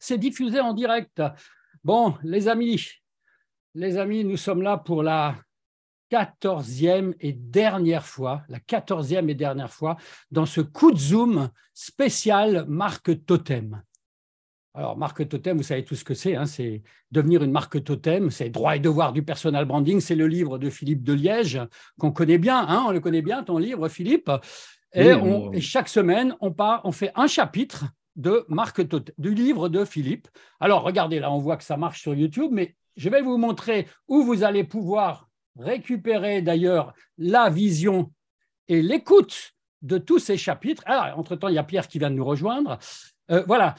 c'est diffusé en direct. Bon, les amis, les amis, nous sommes là pour la quatorzième et dernière fois, la quatorzième et dernière fois, dans ce coup de zoom spécial marque totem. Alors, marque totem, vous savez tout ce que c'est, hein, c'est devenir une marque totem, c'est droit et devoir du personal branding, c'est le livre de Philippe de Liège, qu'on connaît bien, hein, on le connaît bien, ton livre, Philippe. Et, chaque semaine, on, part, on fait un chapitre de totem, du livre de Philippe. Alors, regardez, là, on voit que ça marche sur YouTube, mais je vais vous montrer où vous allez pouvoir récupérer d'ailleurs la vision et l'écoute de tous ces chapitres. Ah, entre-temps, il y a Pierre qui vient de nous rejoindre. Euh, voilà,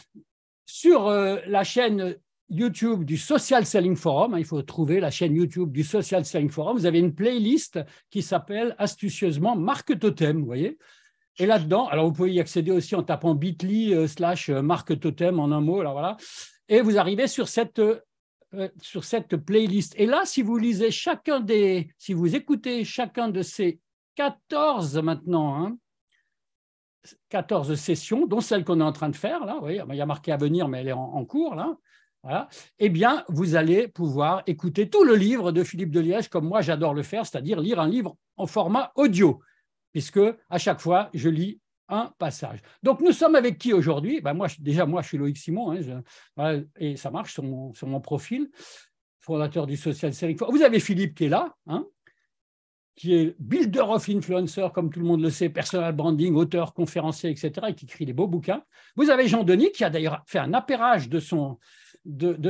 sur euh, la chaîne YouTube du Social Selling Forum, hein, il faut trouver la chaîne YouTube du Social Selling Forum, vous avez une playlist qui s'appelle astucieusement Marque Totem, vous voyez et là-dedans, alors vous pouvez y accéder aussi en tapant bit.ly euh, slash marque totem en un mot, voilà. Et vous arrivez sur cette euh, sur cette playlist. Et là, si vous lisez chacun des, si vous écoutez chacun de ces 14 maintenant, hein, 14 sessions, dont celle qu'on est en train de faire, là, oui, il y a marqué à venir, mais elle est en, cours, là, voilà, eh bien, vous allez pouvoir écouter tout le livre de Philippe de Liège, comme moi j'adore le faire, c'est-à-dire lire un livre en format audio, puisque à chaque fois, je lis un passage. Donc, nous sommes avec qui aujourd'hui? Ben moi, Déjà, moi, je suis Loïc Simon, hein, et ça marche sur mon, profil, fondateur du Social Selling. Vous avez Philippe qui est là, hein, qui est builder of influencer, comme tout le monde le sait, personal branding, auteur, conférencier, etc., et qui écrit des beaux bouquins. Vous avez Jean-Denis, qui a d'ailleurs fait un appairage de son,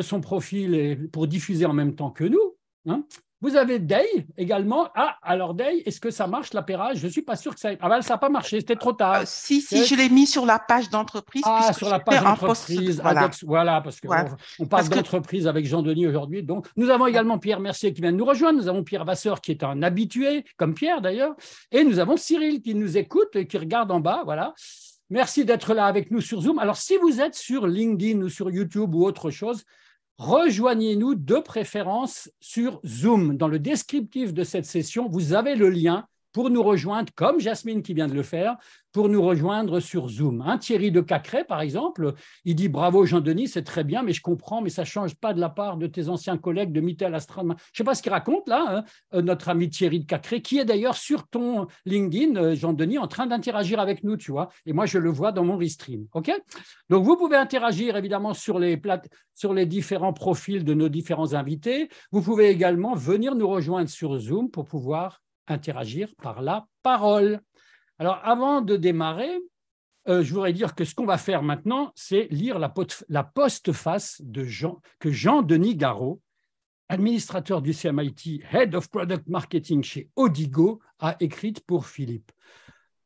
son profil pour diffuser en même temps que nous. Hein. Vous avez Day également. Ah, alors Day, est-ce que ça marche l'appairage? Je ne suis pas sûr que ça. Ah ben, ça n'a pas marché, c'était trop tard. Euh, si, si, je l'ai mis sur la page d'entreprise. Ah, sur la page d'entreprise. Voilà. parce qu'on on parle d'entreprise avec Jean-Denis aujourd'hui. Donc, nous avons également Pierre Mercier qui vient de nous rejoindre. Nous avons Pierre Vasseur qui est un habitué, comme Pierre d'ailleurs. Et nous avons Cyril qui nous écoute et qui regarde en bas. Voilà. Merci d'être là avec nous sur Zoom. Alors, si vous êtes sur LinkedIn ou sur YouTube ou autre chose, rejoignez-nous de préférence sur Zoom. Dans le descriptif de cette session, vous avez le lien pour nous rejoindre, comme Jasmine qui vient de le faire, pour nous rejoindre sur Zoom. Un Thierry de Cacré, par exemple, il dit bravo Jean-Denis, c'est très bien, mais je comprends, mais ça ne change pas de la part de tes anciens collègues de Mittel Astral. Je ne sais pas ce qu'il raconte là, hein, euh, notre ami Thierry de Cacré, qui est d'ailleurs sur ton LinkedIn, euh, Jean-Denis, en train d'interagir avec nous, tu vois, et moi je le vois dans mon restream. Donc vous pouvez interagir évidemment sur les, sur les différents profils de nos différents invités. Vous pouvez également venir nous rejoindre sur Zoom pour pouvoir interagir par la parole. Alors, avant de démarrer, euh, je voudrais dire que ce qu'on va faire maintenant, c'est lire la, postface que Jean-Denis Garot, administrateur du CMIT, Head of Product Marketing chez Odigo, a écrite pour Philippe.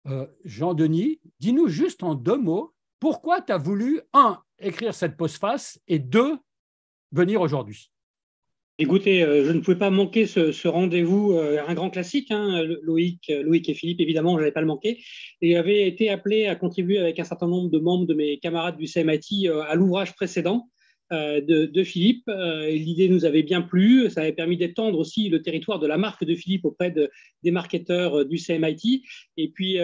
Euh, Jean-Denis, dis-nous juste en deux mots, pourquoi tu as voulu, un, écrire cette postface et deux, venir aujourd'hui? Écoutez, euh, je ne pouvais pas manquer ce, rendez-vous, euh, un grand classique. Hein, Loïc, Loïc et Philippe, évidemment, je n'allais pas le manquer. Et j'avais été appelé à contribuer avec un certain nombre de membres de mes camarades du CMIT euh, à l'ouvrage précédent. Euh, de, Philippe. Euh, l'idée nous avait bien plu. Ça avait permis d'étendre aussi le territoire de la marque de Philippe auprès des marketeurs euh, du CMIT. Et puis,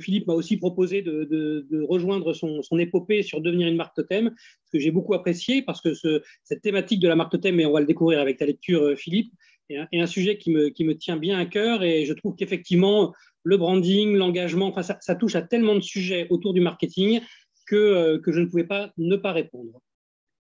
Philippe m'a aussi proposé de, rejoindre son, épopée sur devenir une marque totem, ce que j'ai beaucoup apprécié parce que cette thématique de la marque totem, et on va le découvrir avec ta lecture, Philippe, est un, sujet qui me, tient bien à cœur. Et je trouve qu'effectivement, le branding, l'engagement, enfin, ça, touche à tellement de sujets autour du marketing que je ne pouvais pas ne pas répondre.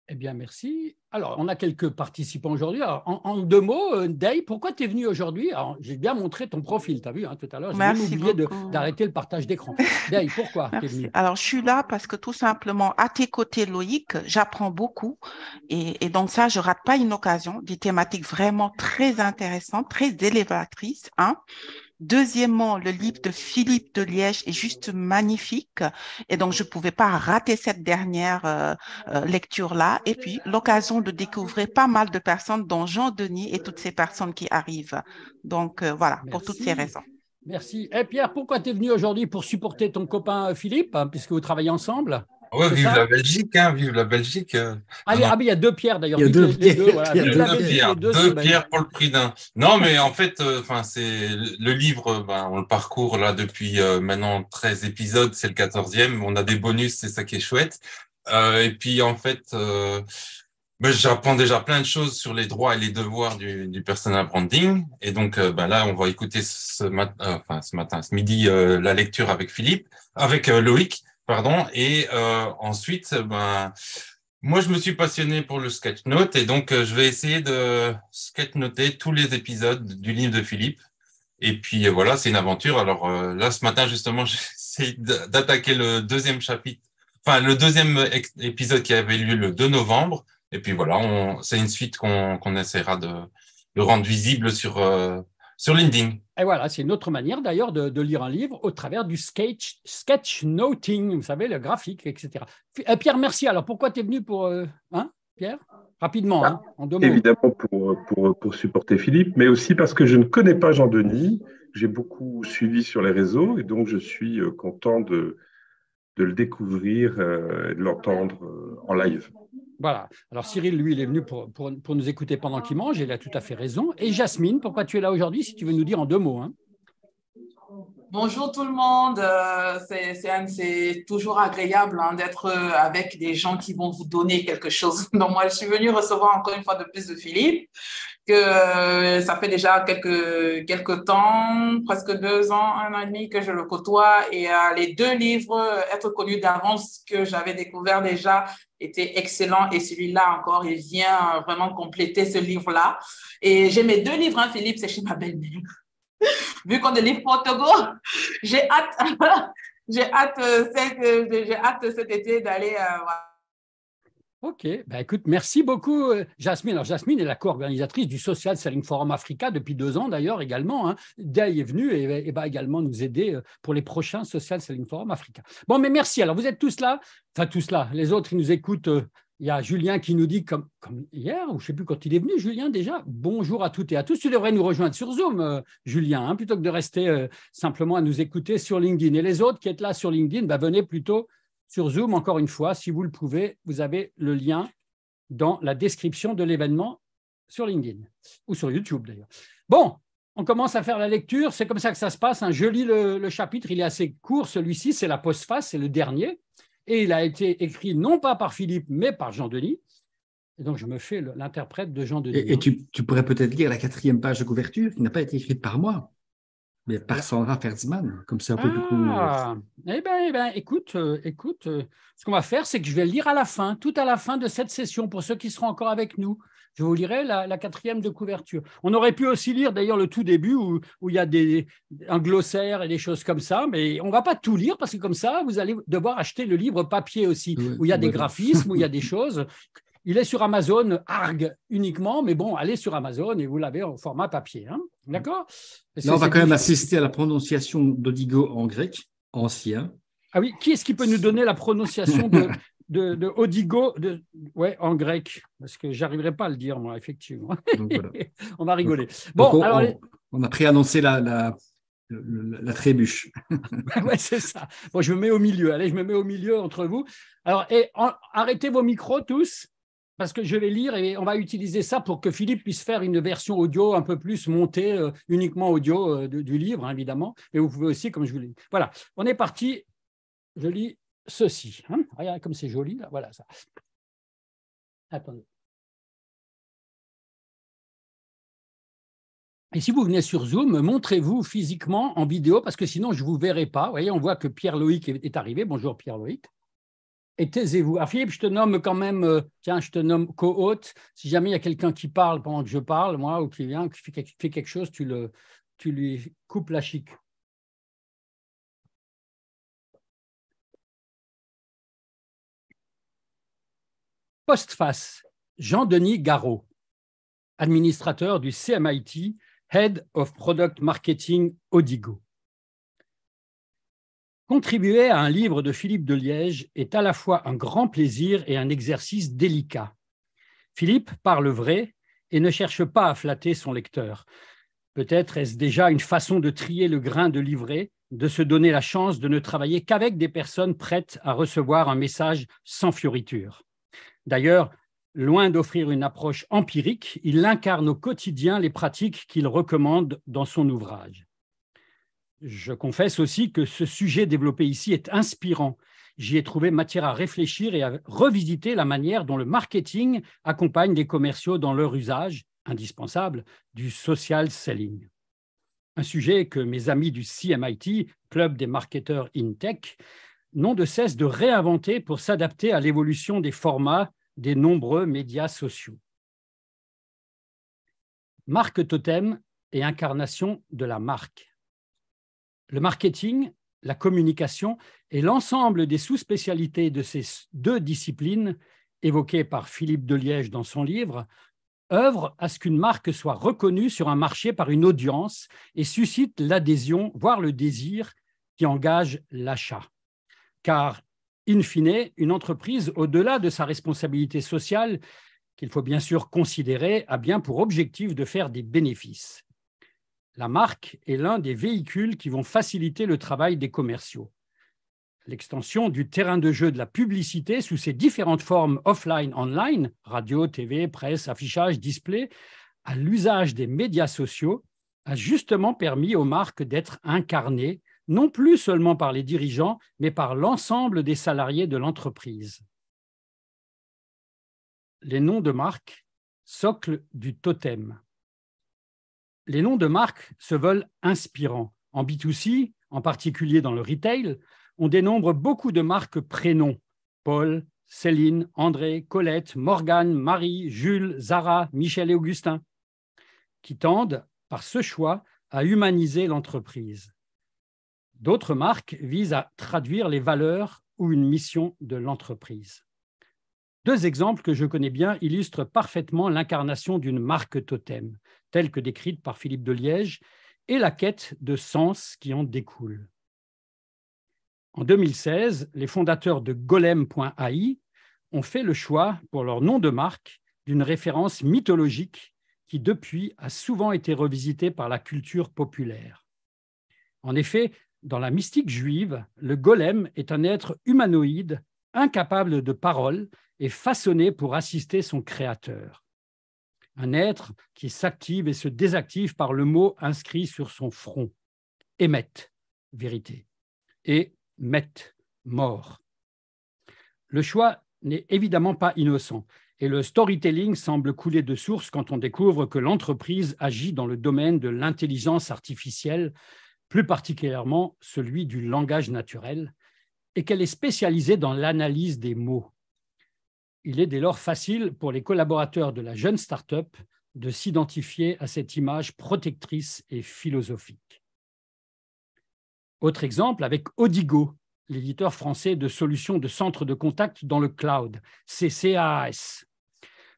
Eh bien, merci. Alors, on a quelques participants aujourd'hui. En, deux mots, euh, Day, pourquoi tu es venu aujourd'hui J'ai bien montré ton profil, tu as vu hein, tout à l'heure. J'ai oublié d'arrêter le partage d'écran. Day, pourquoi tu es venu Alors, je suis là parce que tout simplement, à tes côtés, Loïc, j'apprends beaucoup. Et, et, donc, ça, je rate pas une occasion. Des thématiques vraiment très intéressantes, très élévatrices. Hein Deuxièmement, le livre de Philippe de Liège est juste magnifique et donc je ne pouvais pas rater cette dernière euh, euh, lecture-là. Et puis l'occasion de découvrir pas mal de personnes, dont Jean Denis et toutes ces personnes qui arrivent. Donc euh, voilà, pour toutes ces raisons. Merci. Et eh, Pierre, pourquoi tu es venu aujourd'hui pour supporter ton copain Philippe, hein, puisque vous travaillez ensemble? Oui, vive la Belgique, hein, vive la Belgique. Ah, ah, mais il y a deux pierres d'ailleurs. Il y a deux, pierres, deux, pierres, pour le prix d'un. Non, mais en fait, euh, enfin, c'est le livre, ben, on le parcourt là depuis euh, maintenant 13 épisodes, c'est le 14e. On a des bonus, c'est ça qui est chouette. et puis en fait, ben, j'apprends déjà plein de choses sur les droits et les devoirs du, du personal branding. Et donc ben là, on va écouter ce matin, enfin ce matin, ce midi, la lecture avec Philippe, avec Loïc, pardon. Et ensuite, ben moi, je me suis passionné pour le sketchnote et donc je vais essayer de sketchnoter tous les épisodes du livre de Philippe. Et puis voilà, c'est une aventure. Alors là, ce matin, justement, j'essaie d'attaquer le deuxième chapitre, enfin le deuxième épisode qui avait lieu le 2 novembre. Et puis voilà, c'est une suite qu'on essaiera de, de, rendre visible sur, euh, sur LinkedIn. Et voilà, c'est une autre manière d'ailleurs de, de, lire un livre au travers du sketch, sketchnoting, vous savez, le graphique, etc. Euh, Pierre, merci. Alors pourquoi tu es venu pour. Euh, hein, Pierre? Rapidement, hein, en deux mots. Évidemment pour, pour, pour, supporter Philippe, mais aussi parce que je ne connais pas Jean-Denis. J'ai beaucoup suivi sur les réseaux et donc je suis content de, de le découvrir et de l'entendre en live. Voilà. Alors Cyril, lui, il est venu pour, nous écouter pendant qu'il mange, il a tout à fait raison. Et Jasmine, pourquoi tu es là aujourd'hui, si tu veux nous dire en deux mots hein? Bonjour tout le monde, euh, c'est toujours agréable hein, d'être euh, avec des gens qui vont vous donner quelque chose. Donc moi, je suis venue recevoir encore une fois de plus de Philippe, que euh, ça fait déjà quelques, quelques temps, presque deux ans, un an et demi que je le côtoie, et les deux livres, Être connu d'avance, que j'avais découvert déjà, étaient excellents, et celui-là encore, il vient vraiment compléter ce livre-là. Et j'ai mes deux livres, hein, Philippe, c'est chez ma belle-mère. Vu qu'on est livre Portugal, j'ai hâte, j'ai hâte, euh, j'ai hâte cet été d'aller. Euh, Ok, ben écoute, merci beaucoup euh, Jasmine. Alors Jasmine est la co-organisatrice du Social Selling Forum Africa depuis deux ans d'ailleurs également. Hein. Est venu et, va également nous aider pour les prochains Social Selling Forum Africa. Bon, mais merci. Alors vous êtes tous là, enfin tous là. Les autres, ils nous écoutent il y a Julien qui nous dit, comme, hier, ou je ne sais plus quand il est venu, Julien déjà, bonjour à toutes et à tous. Tu devrais nous rejoindre sur Zoom, euh, Julien, hein, plutôt que de rester euh, simplement à nous écouter sur LinkedIn. Et les autres qui êtes là sur LinkedIn, bah, venez plutôt sur Zoom, encore une fois, si vous le pouvez. Vous avez le lien dans la description de l'événement sur LinkedIn, ou sur YouTube d'ailleurs. Bon, on commence à faire la lecture, c'est comme ça que ça se passe. Hein. Je lis le, le chapitre, il est assez court, celui-ci, c'est la postface, c'est le dernier et il a été écrit non pas par Philippe, mais par Jean-Denis. Et donc, je me fais l'interprète de Jean-Denis. Et, tu, pourrais peut-être lire la quatrième page de couverture qui n'a pas été écrite par moi, mais par Sandra Fertzman, comme c'est un peu ah, Eh bien, eh ben, écoute, euh, écoute euh, ce qu'on va faire, c'est que je vais lire à la fin, tout à la fin de cette session, pour ceux qui seront encore avec nous. Je vous lirai la, quatrième de couverture. On aurait pu aussi lire d'ailleurs le tout début où, il y a des, un glossaire et des choses comme ça, mais on ne va pas tout lire parce que comme ça, vous allez devoir acheter le livre papier aussi, où il y a des graphismes, où il y a des choses. Il est sur Amazon, ARG uniquement, mais bon, allez sur Amazon et vous l'avez en format papier. Hein. D'accord? Là, on va quand même assister à la prononciation d'Odigo en grec, ancien. Ah oui, qui est-ce qui peut nous donner la prononciation de, de, Odigo, de, ouais, en grec, parce que j'arriverai pas à le dire, moi, effectivement. on va rigoler. Bon, on, alors, on, a préannoncé la, la, la, trébuche. ouais, c'est ça. Bon, je me mets au milieu. Allez, je me mets au milieu entre vous. Alors, et, arrêtez vos micros tous, parce que je vais lire et on va utiliser ça pour que Philippe puisse faire une version audio un peu plus montée, euh, uniquement audio euh, du livre, hein, évidemment. Et vous pouvez aussi, comme je vous l'ai dit. Voilà, on est parti. Je lis ceci. Hein. Regardez comme c'est joli, là. voilà ça. Attendez. Et si vous venez sur Zoom, montrez-vous physiquement en vidéo parce que sinon je ne vous verrai pas. Vous voyez, on voit que Pierre-Loïc est arrivé. Bonjour Pierre-Loïc. Et taisez-vous. Ah, Philippe, je te nomme quand même, euh, tiens, je te nomme co-hôte. Si jamais il y a quelqu'un qui parle pendant que je parle, moi, ou qui vient, qui fait quelque chose, tu, le, tu lui coupes la chic. Postface, Jean-Denis Garot, administrateur du CMIT, Head of Product Marketing Odigo. Contribuer à un livre de Philippe de Liège est à la fois un grand plaisir et un exercice délicat. Philippe parle vrai et ne cherche pas à flatter son lecteur. Peut-être est-ce déjà une façon de trier le grain de livret, de se donner la chance de ne travailler qu'avec des personnes prêtes à recevoir un message sans fioriture. D'ailleurs, loin d'offrir une approche empirique, il incarne au quotidien les pratiques qu'il recommande dans son ouvrage. Je confesse aussi que ce sujet développé ici est inspirant. j'y ai trouvé matière à réfléchir et à revisiter la manière dont le marketing accompagne les commerciaux dans leur usage indispensable du social selling. Un sujet que mes amis du CMIT, Club des marketeurs in tech, n'ont de cesse de réinventer pour s'adapter à l'évolution des formats des nombreux médias sociaux. Marque totem et incarnation de la marque. Le marketing, la communication et l'ensemble des sous-spécialités de ces deux disciplines évoquées par Philippe Deliège dans son livre œuvrent à ce qu'une marque soit reconnue sur un marché par une audience et suscite l'adhésion, voire le désir qui engage l'achat. Car, in fine, une entreprise, au-delà de sa responsabilité sociale, qu'il faut bien sûr considérer, a bien pour objectif de faire des bénéfices. La marque est l'un des véhicules qui vont faciliter le travail des commerciaux. L'extension du terrain de jeu de la publicité sous ses différentes formes offline-online, radio, TV, presse, affichage, display, à l'usage des médias sociaux, a justement permis aux marques d'être incarnées, non plus seulement par les dirigeants, mais par l'ensemble des salariés de l'entreprise. Les noms de marque, socle du totem les noms de marques se veulent inspirants. En B2C, en particulier dans le retail, on dénombre beaucoup de marques prénoms. Paul, Céline, André, Colette, Morgane, Marie, Jules, Zara, Michel et Augustin, qui tendent, par ce choix, à humaniser l'entreprise. D'autres marques visent à traduire les valeurs ou une mission de l'entreprise. Deux exemples que je connais bien illustrent parfaitement l'incarnation d'une marque totem, telle que décrite par Philippe de Liège, et la quête de sens qui en découle. En 2016, les fondateurs de golem.ai ont fait le choix, pour leur nom de marque, d'une référence mythologique qui, depuis, a souvent été revisitée par la culture populaire. En effet, dans la mystique juive, le golem est un être humanoïde, incapable de parole est façonné pour assister son créateur. Un être qui s'active et se désactive par le mot inscrit sur son front. Émet, vérité. Et met, mort. Le choix n'est évidemment pas innocent et le storytelling semble couler de source quand on découvre que l'entreprise agit dans le domaine de l'intelligence artificielle, plus particulièrement celui du langage naturel, et qu'elle est spécialisée dans l'analyse des mots il est dès lors facile pour les collaborateurs de la jeune start-up de s'identifier à cette image protectrice et philosophique. Autre exemple avec Odigo, l'éditeur français de solutions de centres de contact dans le cloud, CCAS.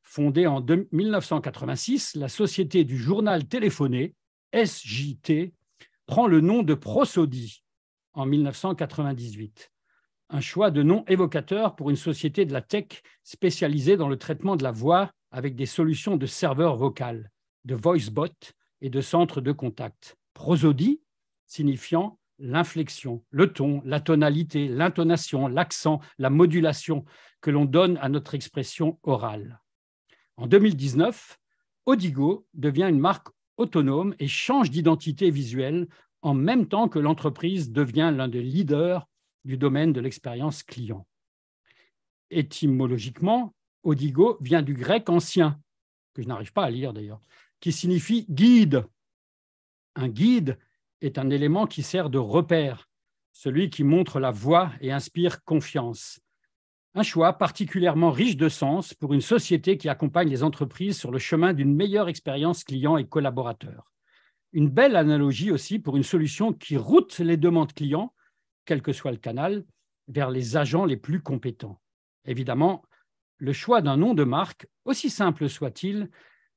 Fondée en 1986, la société du journal téléphoné, SJT, prend le nom de Prosody en 1998 un choix de nom évocateur pour une société de la tech spécialisée dans le traitement de la voix avec des solutions de serveurs vocal, de voicebot et de centres de contact. Prosodie, signifiant l'inflexion, le ton, la tonalité, l'intonation, l'accent, la modulation que l'on donne à notre expression orale. En 2019, Odigo devient une marque autonome et change d'identité visuelle en même temps que l'entreprise devient l'un des leaders du domaine de l'expérience client. Étymologiquement, Odigo vient du grec ancien, que je n'arrive pas à lire d'ailleurs, qui signifie guide. Un guide est un élément qui sert de repère, celui qui montre la voie et inspire confiance. Un choix particulièrement riche de sens pour une société qui accompagne les entreprises sur le chemin d'une meilleure expérience client et collaborateur. Une belle analogie aussi pour une solution qui route les demandes clients quel que soit le canal, vers les agents les plus compétents. Évidemment, le choix d'un nom de marque, aussi simple soit-il,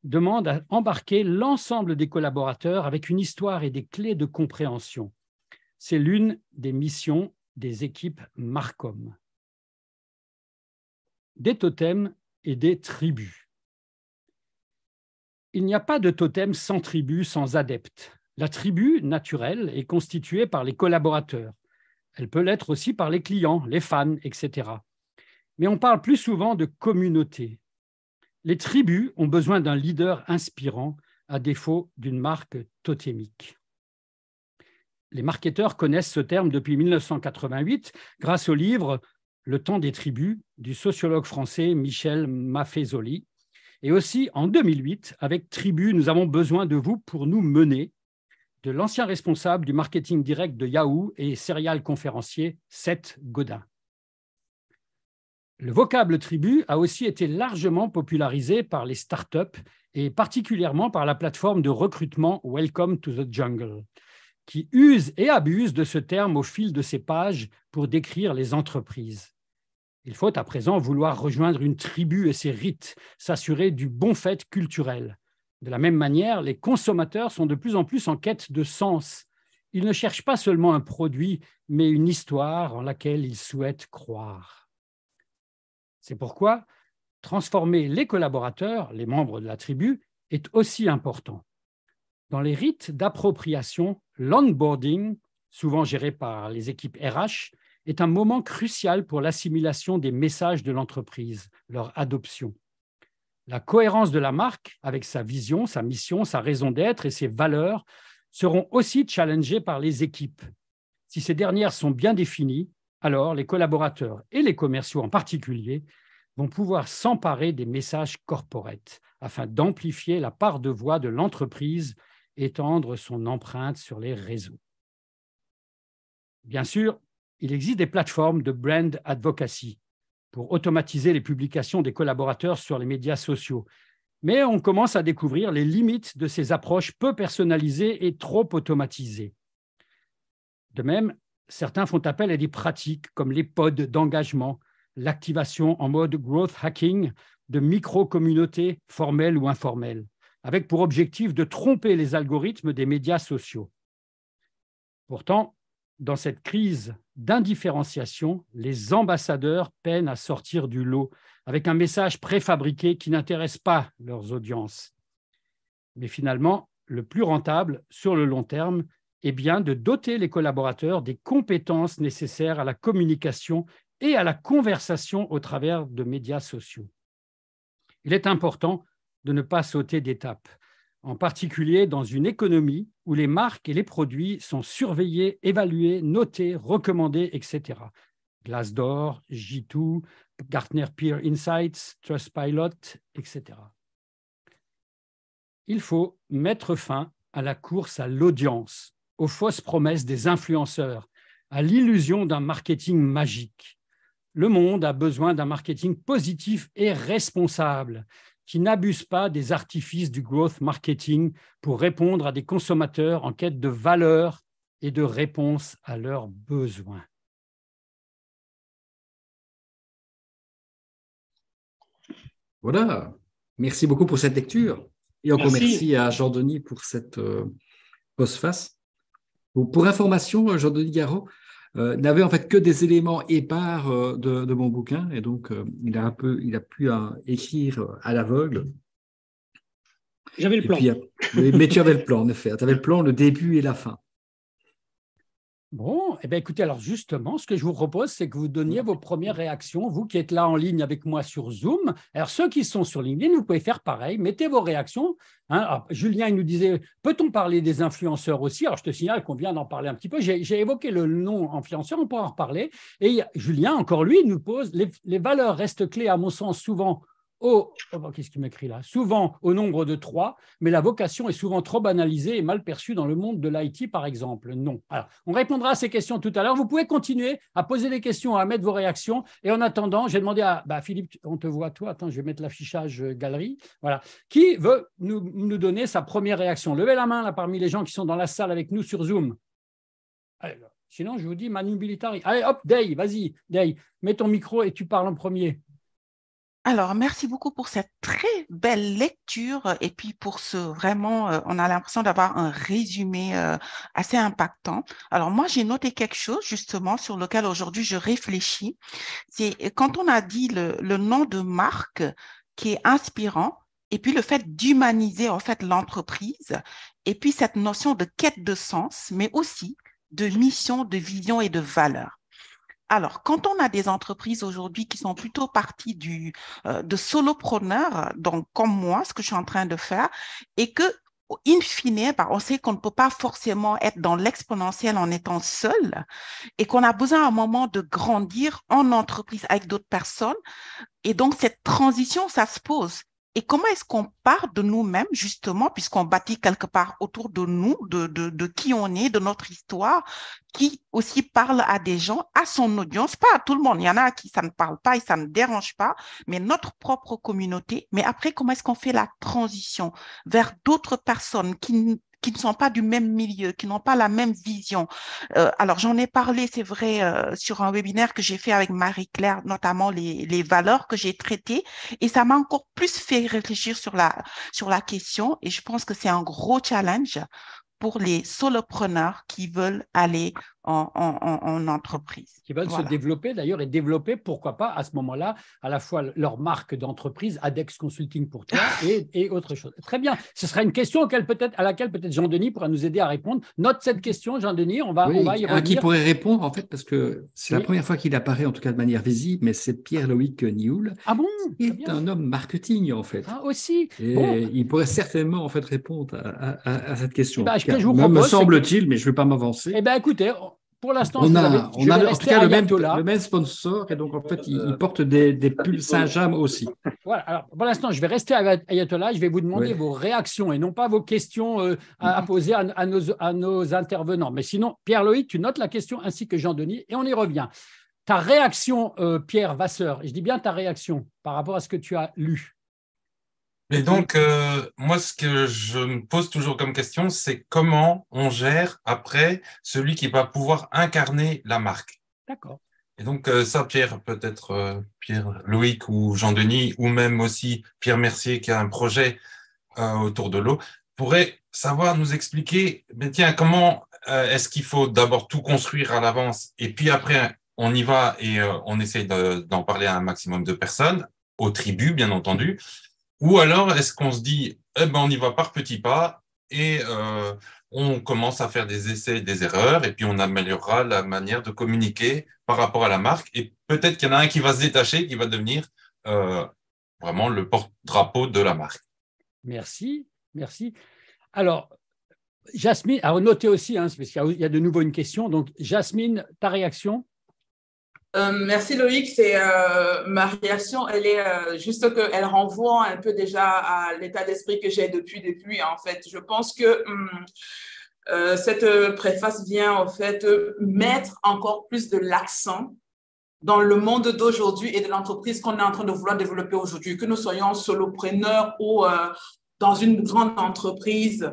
demande à embarquer l'ensemble des collaborateurs avec une histoire et des clés de compréhension. C'est l'une des missions des équipes Marcom. Des totems et des tribus. Il n'y a pas de totem sans tribu, sans adepte. La tribu naturelle est constituée par les collaborateurs. Elle peut l'être aussi par les clients, les fans, etc. Mais on parle plus souvent de communauté. Les tribus ont besoin d'un leader inspirant à défaut d'une marque totémique. Les marketeurs connaissent ce terme depuis 1988 grâce au livre Le temps des tribus du sociologue français Michel Maffezoli. Et aussi en 2008, avec Tribu, nous avons besoin de vous pour nous mener, de l'ancien responsable du marketing direct de Yahoo et serial conférencier Seth Godin. Le vocable tribu a aussi été largement popularisé par les startups et particulièrement par la plateforme de recrutement Welcome to the Jungle, qui use et abuse de ce terme au fil de ses pages pour décrire les entreprises. Il faut à présent vouloir rejoindre une tribu et ses rites, s'assurer du bon fait culturel. De la même manière, les consommateurs sont de plus en plus en quête de sens. Ils ne cherchent pas seulement un produit, mais une histoire en laquelle ils souhaitent croire. C'est pourquoi transformer les collaborateurs, les membres de la tribu, est aussi important. Dans les rites d'appropriation, l'onboarding, souvent géré par les équipes RH, est un moment crucial pour l'assimilation des messages de l'entreprise, leur adoption. La cohérence de la marque, avec sa vision, sa mission, sa raison d'être et ses valeurs, seront aussi challengées par les équipes. Si ces dernières sont bien définies, alors les collaborateurs et les commerciaux en particulier vont pouvoir s'emparer des messages corporate afin d'amplifier la part de voix de l'entreprise, étendre son empreinte sur les réseaux. Bien sûr, il existe des plateformes de brand advocacy pour automatiser les publications des collaborateurs sur les médias sociaux. Mais on commence à découvrir les limites de ces approches peu personnalisées et trop automatisées. De même, certains font appel à des pratiques comme les pods d'engagement l'activation en mode growth hacking de micro-communautés formelles ou informelles, avec pour objectif de tromper les algorithmes des médias sociaux. Pourtant, dans cette crise d'indifférenciation, les ambassadeurs peinent à sortir du lot avec un message préfabriqué qui n'intéresse pas leurs audiences. Mais finalement, le plus rentable sur le long terme est bien de doter les collaborateurs des compétences nécessaires à la communication et à la conversation au travers de médias sociaux. Il est important de ne pas sauter d'étape, en particulier dans une économie où les marques et les produits sont surveillés, évalués, notés, recommandés, etc. Glassdoor, G2, Gartner Peer Insights, Trustpilot, etc. Il faut mettre fin à la course à l'audience, aux fausses promesses des influenceurs, à l'illusion d'un marketing magique le monde a besoin d'un marketing positif et responsable qui n'abuse pas des artifices du growth marketing pour répondre à des consommateurs en quête de valeur et de réponse à leurs besoins. Voilà, merci beaucoup pour cette lecture. Et encore merci, à Jean-Denis pour cette euh, postface. Pour information, Jean-Denis Garot, euh, n'avait en fait que des éléments épars euh, de, mon bouquin et donc euh, il a un peu, il a pu écrire à l'aveugle. J'avais le plan. mais tu avais le plan, en effet. Tu avais le plan, le début et la fin. Bon, eh bien, écoutez, alors justement, ce que je vous propose, c'est que vous donniez vos premières réactions, vous qui êtes là en ligne avec moi sur Zoom. Alors, ceux qui sont sur LinkedIn, vous pouvez faire pareil, mettez vos réactions. Hein. Julien, il nous disait, peut-on parler des influenceurs aussi? Alors, je te signale qu'on vient d'en parler un petit peu. J'ai évoqué le nom influenceur, on pourra en reparler. Et Julien, encore lui, nous pose, les, les valeurs restent clés, à mon sens, souvent Oh, qu'est-ce qu'il m'écrit là? Souvent au nombre de trois, mais la vocation est souvent trop banalisée et mal perçue dans le monde de l'IT, par exemple. Non. Alors, on répondra à ces questions tout à l'heure. Vous pouvez continuer à poser des questions, à mettre vos réactions. Et en attendant, j'ai demandé à bah, Philippe, on te voit toi. Attends, je vais mettre l'affichage euh, galerie. Voilà. Qui veut nous, nous, donner sa première réaction? Levez la main là parmi les gens qui sont dans la salle avec nous sur Zoom. sinon, je vous dis Manu Militari. Allez, hop, Day, vas-y, Day, mets ton micro et tu parles en premier. Alors, merci beaucoup pour cette très belle lecture et puis pour ce vraiment, euh, on a l'impression d'avoir un résumé euh, assez impactant. Alors, moi, j'ai noté quelque chose justement sur lequel aujourd'hui je réfléchis. C'est quand on a dit le, le nom de marque qui est inspirant et puis le fait d'humaniser en fait l'entreprise et puis cette notion de quête de sens, mais aussi de mission, de vision et de valeur. Alors, quand on a des entreprises aujourd'hui qui sont plutôt parties euh, de solopreneurs, donc comme moi, ce que je suis en train de faire, et que in fine, bah, on sait qu'on ne peut pas forcément être dans l'exponentiel en étant seul et qu'on a besoin à un moment de grandir en entreprise avec d'autres personnes. Et donc, cette transition, ça se pose. Et comment est-ce qu'on part de nous-mêmes, justement, puisqu'on bâtit quelque part autour de nous, de, de, de, qui on est, de notre histoire, qui aussi parle à des gens, à son audience, pas à tout le monde. Il y en a qui ça ne parle pas et ça ne dérange pas, mais notre propre communauté. Mais après, comment est-ce qu'on fait la transition vers d'autres personnes qui qui ne sont pas du même milieu, qui n'ont pas la même vision. Euh, alors, j'en ai parlé, c'est vrai, euh, sur un webinaire que j'ai fait avec Marie-Claire, notamment les, les valeurs que j'ai traitées, et ça m'a encore plus fait réfléchir sur la, sur la question, et je pense que c'est un gros challenge pour les solopreneurs qui veulent aller en, entreprise. Qui veulent se développer d'ailleurs et développer, pourquoi pas, à ce moment-là, à la fois leur marque d'entreprise, ADEX Consulting pour toi et, et, autre chose. Très bien. Ce sera une question à laquelle peut-être Jean-Denis pourra nous aider à répondre. Note cette question, Jean-Denis, on va, on va y revenir. Qui pourrait répondre, en fait, parce que c'est la première fois qu'il apparaît, en tout cas de manière visible, mais c'est Pierre-Loïc Nioul. Ah bon? Il est un homme marketing, en fait. Ah, aussi? Et il pourrait certainement, en fait, répondre à, cette question. Eh ben, que je vous propose, me semble-t-il, mais je ne vais pas m'avancer. Eh bien, écoutez, pour l'instant, on a, on a en tout cas le même, le même, sponsor et donc en fait, il, porte des, des pulls Saint-James aussi. Voilà, alors pour l'instant, je vais rester à Ayatollah. Je vais vous demander vos réactions et non pas vos questions euh, à, poser à, nos, à, nos, intervenants. Mais sinon, Pierre-Loïc, tu notes la question ainsi que Jean-Denis et on y revient. Ta réaction, euh, Pierre Vasseur, je dis bien ta réaction par rapport à ce que tu as lu. Et donc, euh, moi, ce que je me pose toujours comme question, c'est comment on gère après celui qui va pouvoir incarner la marque. D'accord. Et donc, euh, ça, Pierre, peut-être euh, Pierre Loïc ou Jean-Denis, ou même aussi Pierre Mercier qui a un projet autour de l'eau, pourrait savoir nous expliquer, mais tiens, comment est-ce qu'il faut d'abord tout construire à l'avance et puis après, on y va et on essaye d'en parler à un maximum de personnes, aux tribus, bien entendu. Ou alors, est-ce qu'on se dit, eh ben, on y va par petits pas et euh, on commence à faire des essais, des erreurs, et puis on améliorera la manière de communiquer par rapport à la marque. Et peut-être qu'il y en a un qui va se détacher, qui va devenir euh, vraiment le porte-drapeau de la marque. Merci, merci. Alors, Jasmine, alors notez aussi, hein, parce qu'il y a de nouveau une question. Donc, Jasmine, ta réaction? Euh, merci Loïc. C'est euh, ma réaction. Elle est euh, juste qu'elle renvoie un peu déjà à l'état d'esprit que j'ai depuis depuis. En fait, je pense que hum, cette préface vient en fait mettre encore plus de l'accent dans le monde d'aujourd'hui et de l'entreprise qu'on est en train de vouloir développer aujourd'hui, que nous soyons solopreneurs ou dans une grande entreprise.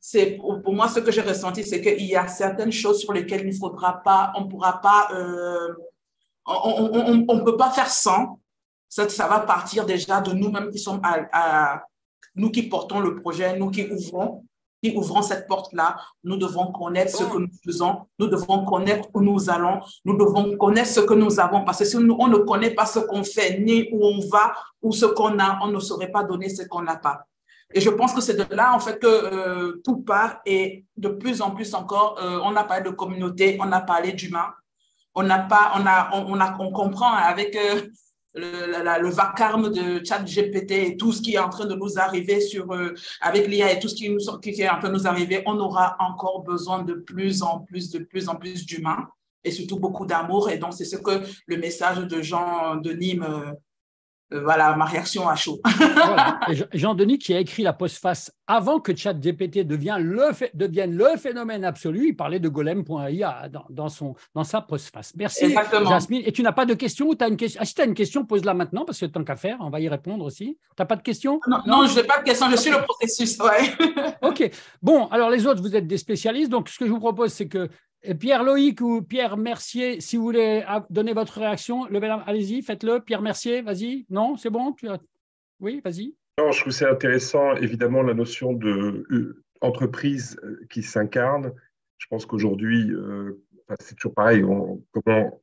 C'est pour moi ce que j'ai ressenti, c'est qu'il y a certaines choses sur lesquelles il ne faudra pas, on ne pourra pas on ne peut pas faire sans. Ça, va partir déjà de nous-mêmes qui sommes à, nous qui portons le projet, nous qui ouvrons, qui ouvrons cette porte-là. Nous devons connaître ce que nous faisons, nous devons connaître où nous allons, nous devons connaître ce que nous avons, parce que si on ne connaît pas ce qu'on fait, ni où on va, ou ce qu'on a, on ne saurait pas donner ce qu'on n'a pas. Et je pense que c'est de là, en fait, que euh, tout part et de plus en plus encore, euh, on a parlé de communauté, on a parlé d'humain, on n'a pas, on a, on, a, on comprend avec euh, le, vacarme de chat GPT et tout ce qui est en train de nous arriver sur, euh, avec l'IA et tout ce qui, nous, qui est en train de nous arriver, on aura encore besoin de plus en plus, de plus en plus d'humains et surtout beaucoup d'amour. Et donc, c'est ce que le message de Jean de Nîmes euh, voilà ma réaction à chaud. Jean-Denis, qui a écrit la postface avant que ChatGPT devienne le, devienne le phénomène absolu, il parlait de golem.ia dans, dans, son, dans sa postface. Merci, Exactement. Jasmine. Et tu n'as pas de question ou as une question ah, Si tu as une question, pose-la maintenant, parce que tant qu'à faire, on va y répondre aussi. Tu n'as pas de question Non, je n'ai pas de question, je suis le processus. Ouais. OK. Bon, alors les autres, vous êtes des spécialistes. Donc, ce que je vous propose, c'est que Pierre Loïc ou Pierre Mercier, si vous voulez donner votre réaction, allez-y, faites-le. Pierre Mercier, vas-y. Non, c'est bon Oui, vas-y. Non, je trouve c'est intéressant, évidemment, la notion d'entreprise euh, euh, qui s'incarne. Je pense qu'aujourd'hui, euh, c'est toujours pareil. comment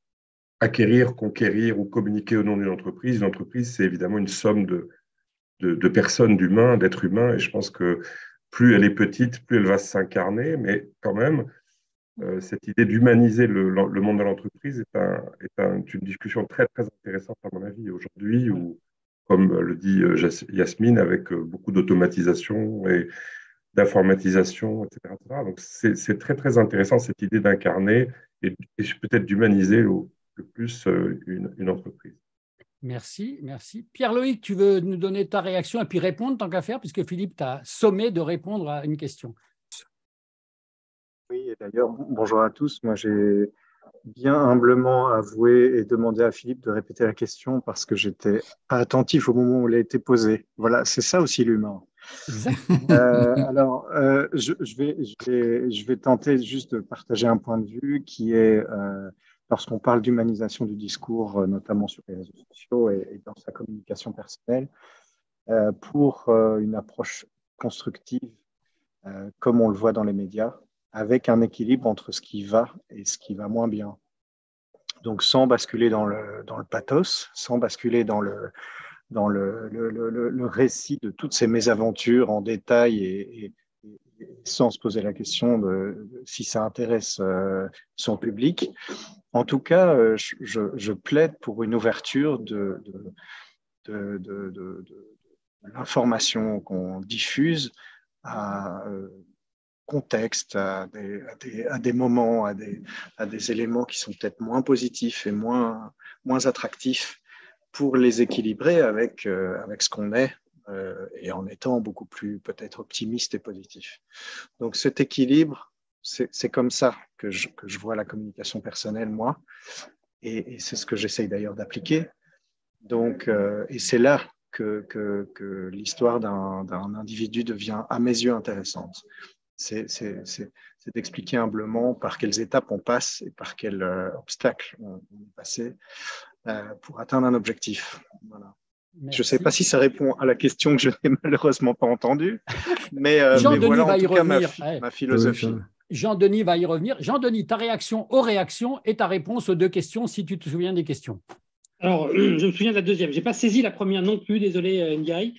acquérir, conquérir ou communiquer au nom d'une entreprise Une entreprise, c'est évidemment une somme de, de, de personnes, d'humains, d'êtres humains. Et je pense que plus elle est petite, plus elle va s'incarner. Mais quand même, euh, cette idée d'humaniser le, monde de l'entreprise est, une discussion très, très intéressante à mon avis aujourd'hui, où, comme le dit euh, Yasmine, avec euh, beaucoup d'automatisation et d'informatisation, etc., Donc, c'est très, très intéressant cette idée d'incarner et, peut-être d'humaniser le, plus euh, une, entreprise. Merci, merci. Pierre-Loïc, tu veux nous donner ta réaction et puis répondre tant qu'à faire, puisque Philippe t'a sommé de répondre à une question. Oui, d'ailleurs, bonjour à tous. Moi, j'ai bien humblement avoué et demandé à Philippe de répéter la question parce que j'étais attentif au moment où elle a été posée. Voilà, c'est ça aussi l'humain. Euh, alors, euh, je, vais, je, vais, tenter juste de partager un point de vue qui est, euh, lorsqu'on parle d'humanisation du discours, notamment sur les réseaux sociaux et, dans sa communication personnelle, pour une approche constructive, comme on le voit dans les médias, avec un équilibre entre ce qui va et ce qui va moins bien. Donc, sans basculer dans le, dans le pathos, sans basculer dans le, dans le, le, récit de toutes ces mésaventures en détail et, sans se poser la question de, si ça intéresse euh, son public. En tout cas, euh, je, plaide pour une ouverture de, de, de l'information qu'on diffuse à euh, contexte, à des, moments, à des, à des éléments qui sont peut-être moins positifs et moins, moins attractifs pour les équilibrer avec, euh, avec ce qu'on est euh, et en étant beaucoup plus peut-être optimiste et positif. Donc cet équilibre, c'est comme ça que je, que je, vois la communication personnelle, moi, et, c'est ce que j'essaye d'ailleurs d'appliquer. Donc, euh, et c'est là que, que, que l'histoire d'un individu devient, à mes yeux, intéressante. C'est d'expliquer humblement par quelles étapes on passe et par quels obstacles on, on est passé euh, pour atteindre un objectif. Je ne sais pas si ça répond à la question que je n'ai malheureusement pas entendue, mais, euh, Jean Denis va y revenir. Ma, philosophie. Jean-Denis va y revenir. Jean-Denis, ta réaction aux réactions et ta réponse aux deux questions, si tu te souviens des questions. Alors, je me souviens de la deuxième. Je n'ai pas saisi la première non plus, désolé, euh, Ndiaye.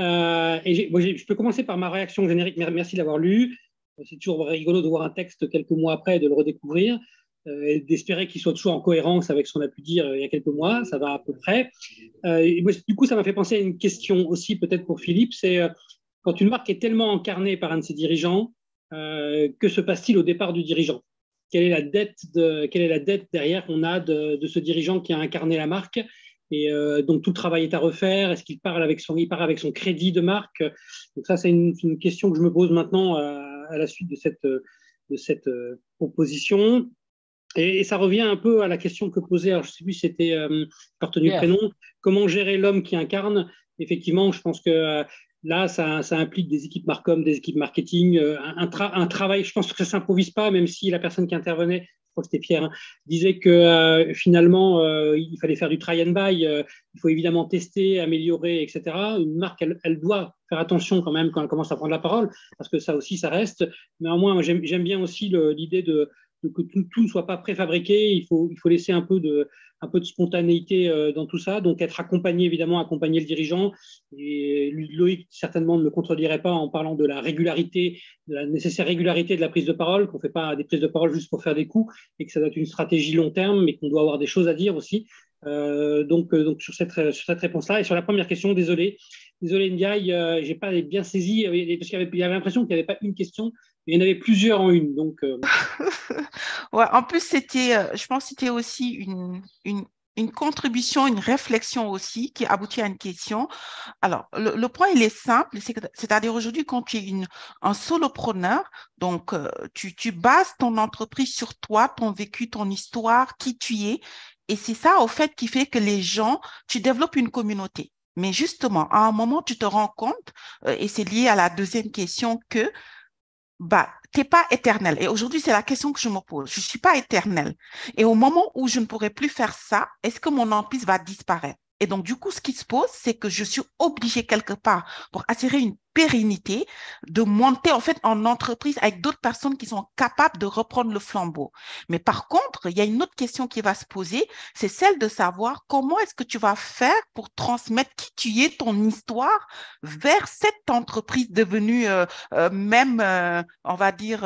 Et je peux commencer par ma réaction générique. Merci d'avoir lu. C'est toujours rigolo de voir un texte quelques mois après et de le redécouvrir. Euh, et d'espérer qu'il soit toujours en cohérence avec ce qu'on a pu dire euh, il y a quelques mois, ça va à peu près. Euh, du coup, ça m'a fait penser à une question aussi peut-être pour Philippe, c'est quand une marque est tellement incarnée par un de ses dirigeants, que se passe-t-il au départ du dirigeant? Quelle est la dette derrière qu'on a de, ce dirigeant qui a incarné la marque? Et donc tout le travail est à refaire. Est-ce qu'il parle avec son, il part avec son crédit de marque? Donc ça, c'est une, question que je me pose maintenant à, la suite de cette, de cette proposition. Et, ça revient un peu à la question que posait, alors je ne sais plus si c'était euh, retenu le prénom, comment gérer l'homme qui incarne? Effectivement, je pense que euh, là, ça, ça, implique des équipes marcom, des équipes marketing, euh, un, un, travail, je pense que ça ne s'improvise pas, même si la personne qui intervenait, je crois que c'était Pierre, hein, disait que euh, finalement, il fallait faire du try and buy, il faut évidemment tester, améliorer, etc. Une marque, elle, doit faire attention quand même quand elle commence à prendre la parole, parce que ça aussi, ça reste. Néanmoins, j'aime bien aussi l'idée de que tout, ne soit pas préfabriqué. Il faut laisser un peu de, un peu de spontanéité euh, dans tout ça. Donc, être accompagné, évidemment, accompagner le dirigeant. Et Loïc, certainement, ne me contredirait pas en parlant de la régularité, de la nécessaire régularité de la prise de parole, qu'on ne fait pas des prises de parole juste pour faire des coups et que ça doit être une stratégie long terme, mais qu'on doit avoir des choses à dire aussi. Euh, donc, euh, donc, sur cette, sur cette réponse-là. Et sur la première question, désolé. Désolé, Ndiaye, euh, j'ai pas bien saisi, parce qu'il y avait, avait l'impression qu'il n'y avait pas une question, il y en avait plusieurs en une. Euh. en plus, c'était, euh, je pense c'était aussi une, contribution, une réflexion aussi qui aboutit à une question. Alors, le, point, il est simple, c'est-à-dire aujourd'hui, quand tu es un solopreneur, donc euh, tu, tu bases ton entreprise sur toi, ton vécu, ton histoire, qui tu es. Et c'est ça, au fait, qui fait que les gens, tu développes une communauté. Mais justement, à un moment, tu te rends compte, et c'est lié à la deuxième question, que bah, t'es pas éternel. Et aujourd'hui, c'est la question que je me pose. Je suis pas éternel. Et au moment où je ne pourrai plus faire ça, est-ce que mon emprise va disparaître? Et donc, du coup, ce qui se pose, c'est que je suis obligée quelque part pour assurer une pérennité de monter en fait en entreprise avec d'autres personnes qui sont capables de reprendre le flambeau. Mais par contre, il y a une autre question qui va se poser, c'est celle de savoir comment est-ce que tu vas faire pour transmettre qui tu es, ton histoire vers cette entreprise devenue euh, euh, même, euh, on va dire,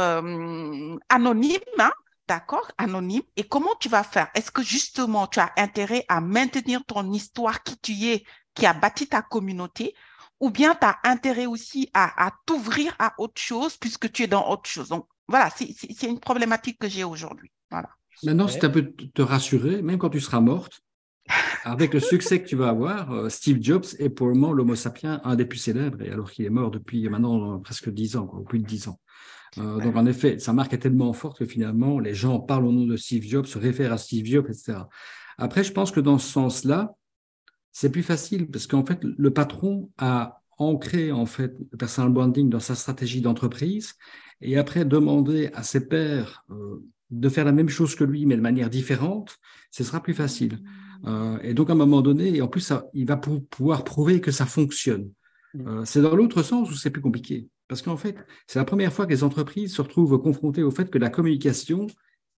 anonyme, hein, d'accord, anonyme, et comment tu vas faire? Est-ce que justement tu as intérêt à maintenir ton histoire qui tu es, qui a bâti ta communauté, ou bien tu as intérêt aussi à, t'ouvrir à autre chose puisque tu es dans autre chose? Donc voilà, c'est une problématique que j'ai aujourd'hui. Voilà. Maintenant, si tu peux te rassurer, même quand tu seras morte, avec le succès que tu vas avoir, euh, Steve Jobs est pour le moment l'homo sapiens un des plus célèbres, et alors qu'il est mort depuis maintenant presque dix ans, ou plus de dix ans. Euh, donc en effet, sa marque est tellement forte que finalement, les gens parlent au nom de Steve Jobs, se réfèrent à Steve Jobs, etc. Après, je pense que dans ce sens-là, c'est plus facile parce qu'en fait, le patron a ancré en fait le personal branding dans sa stratégie d'entreprise et après demander à ses pairs euh, de faire la même chose que lui mais de manière différente, ce sera plus facile. Euh, et donc, à un moment donné, et en plus, ça, il va pouvoir prouver que ça fonctionne. Mm. Euh, c'est dans l'autre sens où c'est plus compliqué. Parce qu'en fait, c'est la première fois que les entreprises se retrouvent confrontées au fait que la communication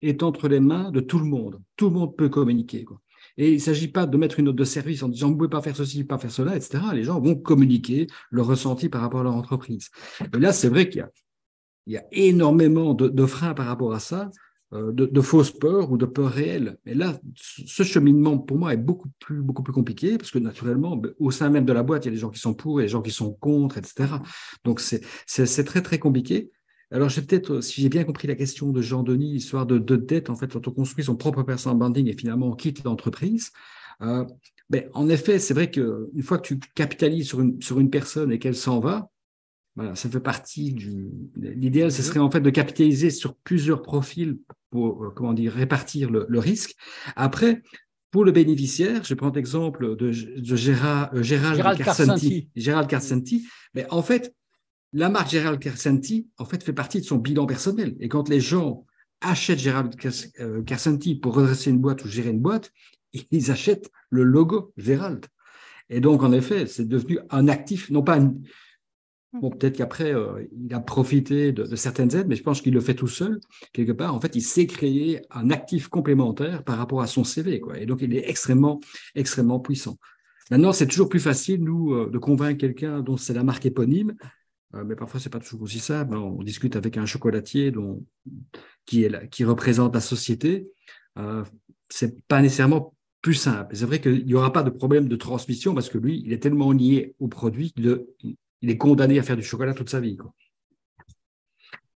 est entre les mains de tout le monde. Tout le monde peut communiquer. Quoi. Et il ne s'agit pas de mettre une note de service en disant vous ne pouvez pas faire ceci, pas faire cela, etc. Les gens vont communiquer leur ressenti par rapport à leur entreprise. Et là, c'est vrai qu'il y a, énormément de, freins par rapport à ça. Euh, de, fausses peurs ou de peurs réelles. Mais là, ce cheminement, pour moi, est beaucoup plus, beaucoup plus compliqué parce que naturellement, ben, au sein même de la boîte, il y a des gens qui sont pour et des gens qui sont contre, etc. Donc, c'est très, très compliqué. Alors, j'ai peut-être, si j'ai bien compris la question de Jean-Denis, histoire de, de, dette, en fait, quand on construit son propre personal branding et finalement on quitte l'entreprise, euh, ben, en effet, c'est vrai qu'une fois que tu capitalises sur une, sur une personne et qu'elle s'en va, voilà, ça fait partie du. L'idéal, ce serait en fait de capitaliser sur plusieurs profils pour, euh, comment dire, répartir le, risque. Après, pour le bénéficiaire, je prends l'exemple de, de Gérard, euh, Gérald, Gérald Carcenti. Mais en fait, la marque Gérald Carcenti, en fait, fait partie de son bilan personnel. Et quand les gens achètent Gérald euh, Carcenti pour redresser une boîte ou gérer une boîte, ils achètent le logo Gérald. Et donc, en effet, c'est devenu un actif, non pas Bon, peut-être qu'après, euh, il a profité de, certaines aides, mais je pense qu'il le fait tout seul. Quelque part, en fait, il s'est créé un actif complémentaire par rapport à son CV. Quoi. Et donc, il est extrêmement, extrêmement puissant. Maintenant, c'est toujours plus facile, nous, euh, de convaincre quelqu'un dont c'est la marque éponyme, euh, mais parfois, c'est pas toujours aussi simple. On discute avec un chocolatier dont, qui, est qui représente la société. C'est pas nécessairement plus simple. C'est vrai qu'il n'y aura pas de problème de transmission parce que lui, il est tellement lié au produit de il est condamné à faire du chocolat toute sa vie.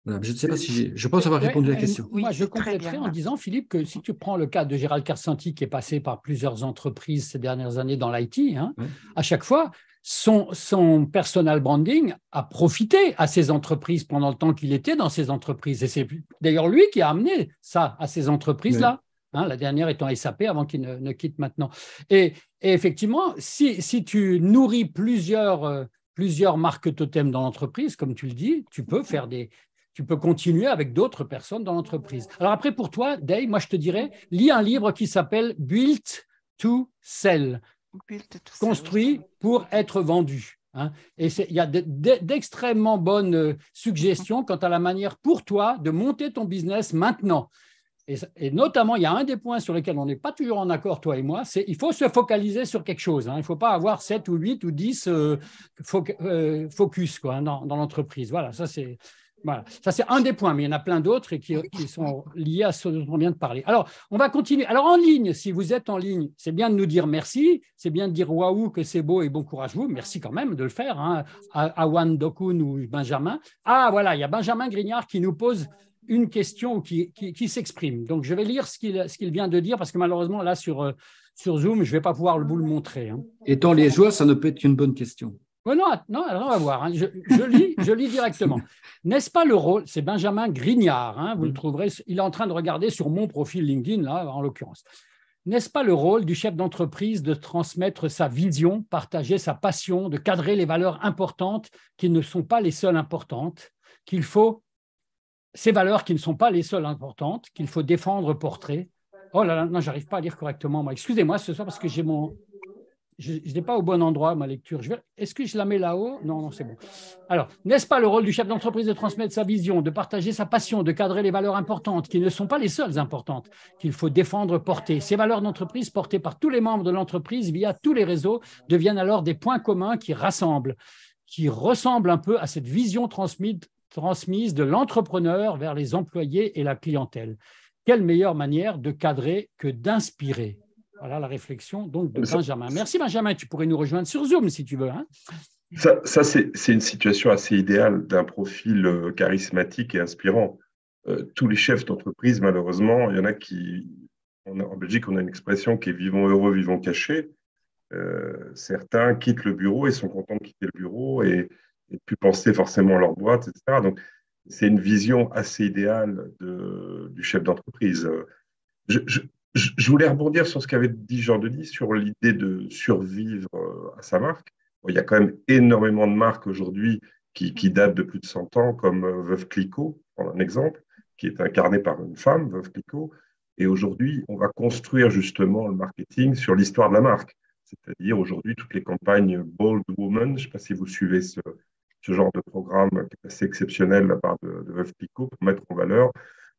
je ne sais pas si je pense avoir répondu à la question. moi, je compléterai en disant, Philippe, que si tu prends le cas de Gérald Carcenti, qui est passé par plusieurs entreprises ces dernières années dans l'IT, hein, à chaque fois, son, son personal branding a profité à ces entreprises pendant le temps qu'il était dans ces entreprises. Et c'est d'ailleurs lui qui a amené ça à ces entreprises-là. Hein, la dernière étant SAP avant qu'il ne, quitte maintenant. Et, effectivement, si, si, tu nourris plusieurs euh, plusieurs marques totems dans l'entreprise, comme tu le dis, tu peux faire des, tu peux continuer avec d'autres personnes dans l'entreprise. Alors après, pour toi, Dave, moi je te dirais, lis un livre qui s'appelle Built to Sell, construit pour être vendu. Hein. Et il y a d'extrêmement bonnes euh, suggestions quant à la manière pour toi de monter ton business maintenant. Et, notamment, il y a un des points sur lesquels on n'est pas toujours en accord, toi et moi, c'est il faut se focaliser sur quelque chose. Hein. Il ne faut pas avoir 7 ou 8 ou 10 euh, euh, focus quoi, dans, l'entreprise. Voilà, ça c'est un des points, mais il y en a plein d'autres qui, sont liés à ce dont on vient de parler. Alors, on va continuer. Alors, en ligne, si vous êtes en ligne, c'est bien de nous dire merci, c'est bien de dire waouh, que c'est beau et bon courage vous. Merci quand même de le faire, hein, à, à Wan Dokun ou Benjamin. Ah, voilà, il y a Benjamin Grignard qui nous pose une question qui, qui, s'exprime. Donc, je vais lire ce qu'il vient de dire parce que malheureusement, là, sur, euh, sur Zoom, je ne vais pas pouvoir vous le montrer. Hein. Étant liégeois, ça ne peut être qu'une bonne question. non, non, alors on va voir. Hein. Je, lis, je lis directement. N'est-ce pas le rôle C'est Benjamin Grignard. Hein, vous le trouverez. Il est en train de regarder sur mon profil LinkedIn, là, en l'occurrence. N'est-ce pas le rôle du chef d'entreprise de transmettre sa vision, partager sa passion, de cadrer les valeurs importantes qui ne sont pas les seules importantes, qu'il faut ces valeurs qui ne sont pas les seules importantes, qu'il faut défendre, portrait. Oh là là, non, j'arrive pas à lire correctement. Moi, excusez-moi ce soir parce que j'ai mon, je, n'ai pas au bon endroit ma lecture. Est-ce que je la mets là-haut? Non, non, c'est bon. Alors, n'est-ce pas le rôle du chef d'entreprise de transmettre sa vision, de partager sa passion, de cadrer les valeurs importantes, qui ne sont pas les seules importantes, qu'il faut défendre, porter Ces valeurs d'entreprise portées par tous les membres de l'entreprise via tous les réseaux deviennent alors des points communs qui rassemblent, qui ressemblent un peu à cette vision transmise transmise de l'entrepreneur vers les employés et la clientèle. Quelle meilleure manière de cadrer que d'inspirer? Voilà la réflexion donc de Benjamin. Merci Benjamin, tu pourrais nous rejoindre sur Zoom si tu veux. Hein Ça, ça c'est une situation assez idéale d'un profil euh, charismatique et inspirant. Euh, tous les chefs d'entreprise, malheureusement, il y en a qui. en Belgique, on a une expression qui est vivons heureux, vivons cachés. Euh, certains quittent le bureau et sont contents de quitter le bureau et, et plus penser forcément à leur boîte, etc. Donc, c'est une vision assez idéale de, du chef d'entreprise. Je, voulais rebondir sur ce qu'avait dit Jean-Denis sur l'idée de survivre à sa marque il y a quand même énormément de marques aujourd'hui qui, datent de plus de 100 ans, comme euh, Veuve Clicquot, pour un exemple, qui est incarné par une femme, Veuve Clicquot. Et aujourd'hui, on va construire justement le marketing sur l'histoire de la marque. C'est-à-dire aujourd'hui, toutes les campagnes Bold Woman, je ne sais pas si vous suivez ce, genre de programme qui est assez exceptionnel de la part de, Veuve Clicquot pour mettre en valeur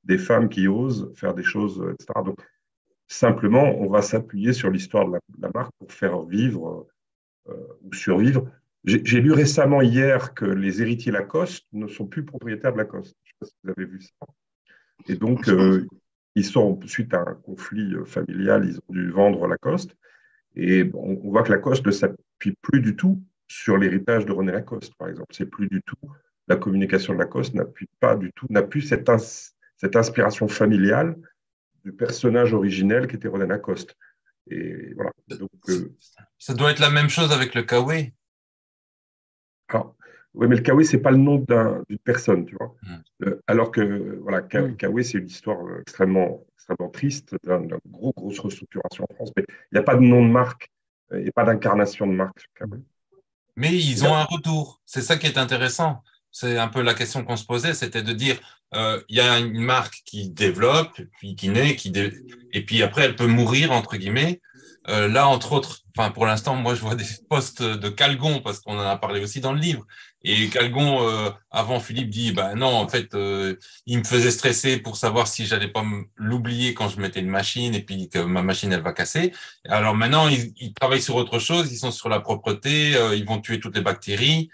des femmes qui osent faire des choses, etc. Donc, simplement, on va s'appuyer sur l'histoire de, la marque pour faire vivre euh, ou survivre. J'ai lu récemment hier que les héritiers Lacoste ne sont plus propriétaires de Lacoste. Je ne sais pas si vous avez vu ça. Et donc, euh, ils sont, suite à un conflit euh, familial, ils ont dû vendre Lacoste. Et on voit que Lacoste ne s'appuie plus du tout sur l'héritage de René Lacoste, par exemple. C'est plus du tout. La communication de Lacoste n'appuie pas du tout, n'a plus cette, cette inspiration familiale du personnage originel qui était René Lacoste. Et voilà. Donc, euh, ça doit être la même chose avec le Kawe. Alors, oui, mais le Kawe, ce n'est pas le nom d'une personne, tu vois. Hmm. Euh, alors que, voilà, hmm. Kawe, c'est une histoire euh, extrêmement, extrêmement triste, d'une gros, grosse restructuration en France, mais il n'y a pas de nom de marque, il n'y a pas d'incarnation de marque sur Kawe. Mais ils ont un retour. C'est ça qui est intéressant. C'est un peu la question qu'on se posait, c'était de dire, il y a une marque qui développe, puis qui naît, qui et puis après elle peut mourir entre guillemets. Euh, là, entre autres, enfin pour l'instant, moi je vois des postes de Calgon parce qu'on en a parlé aussi dans le livre. Et Calgon, euh, avant Philippe dit, bah non, en fait, euh, il me faisait stresser pour savoir si j'allais pas l'oublier quand je mettais une machine et puis que ma machine elle va casser. Alors maintenant, ils, ils travaillent sur autre chose, ils sont sur la propreté, ils vont tuer toutes les bactéries.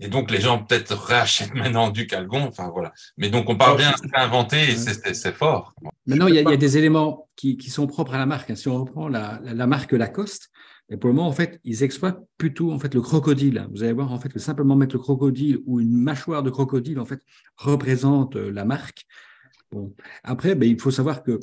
Et donc, les gens peut-être réachètent maintenant du calgon. Enfin, voilà. Mais donc, on parle bien d'inventer et c'est fort. Maintenant, il y, a, des éléments qui, sont propres à la marque. Hein. Si on reprend la, marque Lacoste, et pour le moment, en fait, ils exploitent plutôt en fait le crocodile. Vous allez voir en fait que simplement mettre le crocodile ou une mâchoire de crocodile en fait représente euh, la marque. Bon, après, ben, il faut savoir que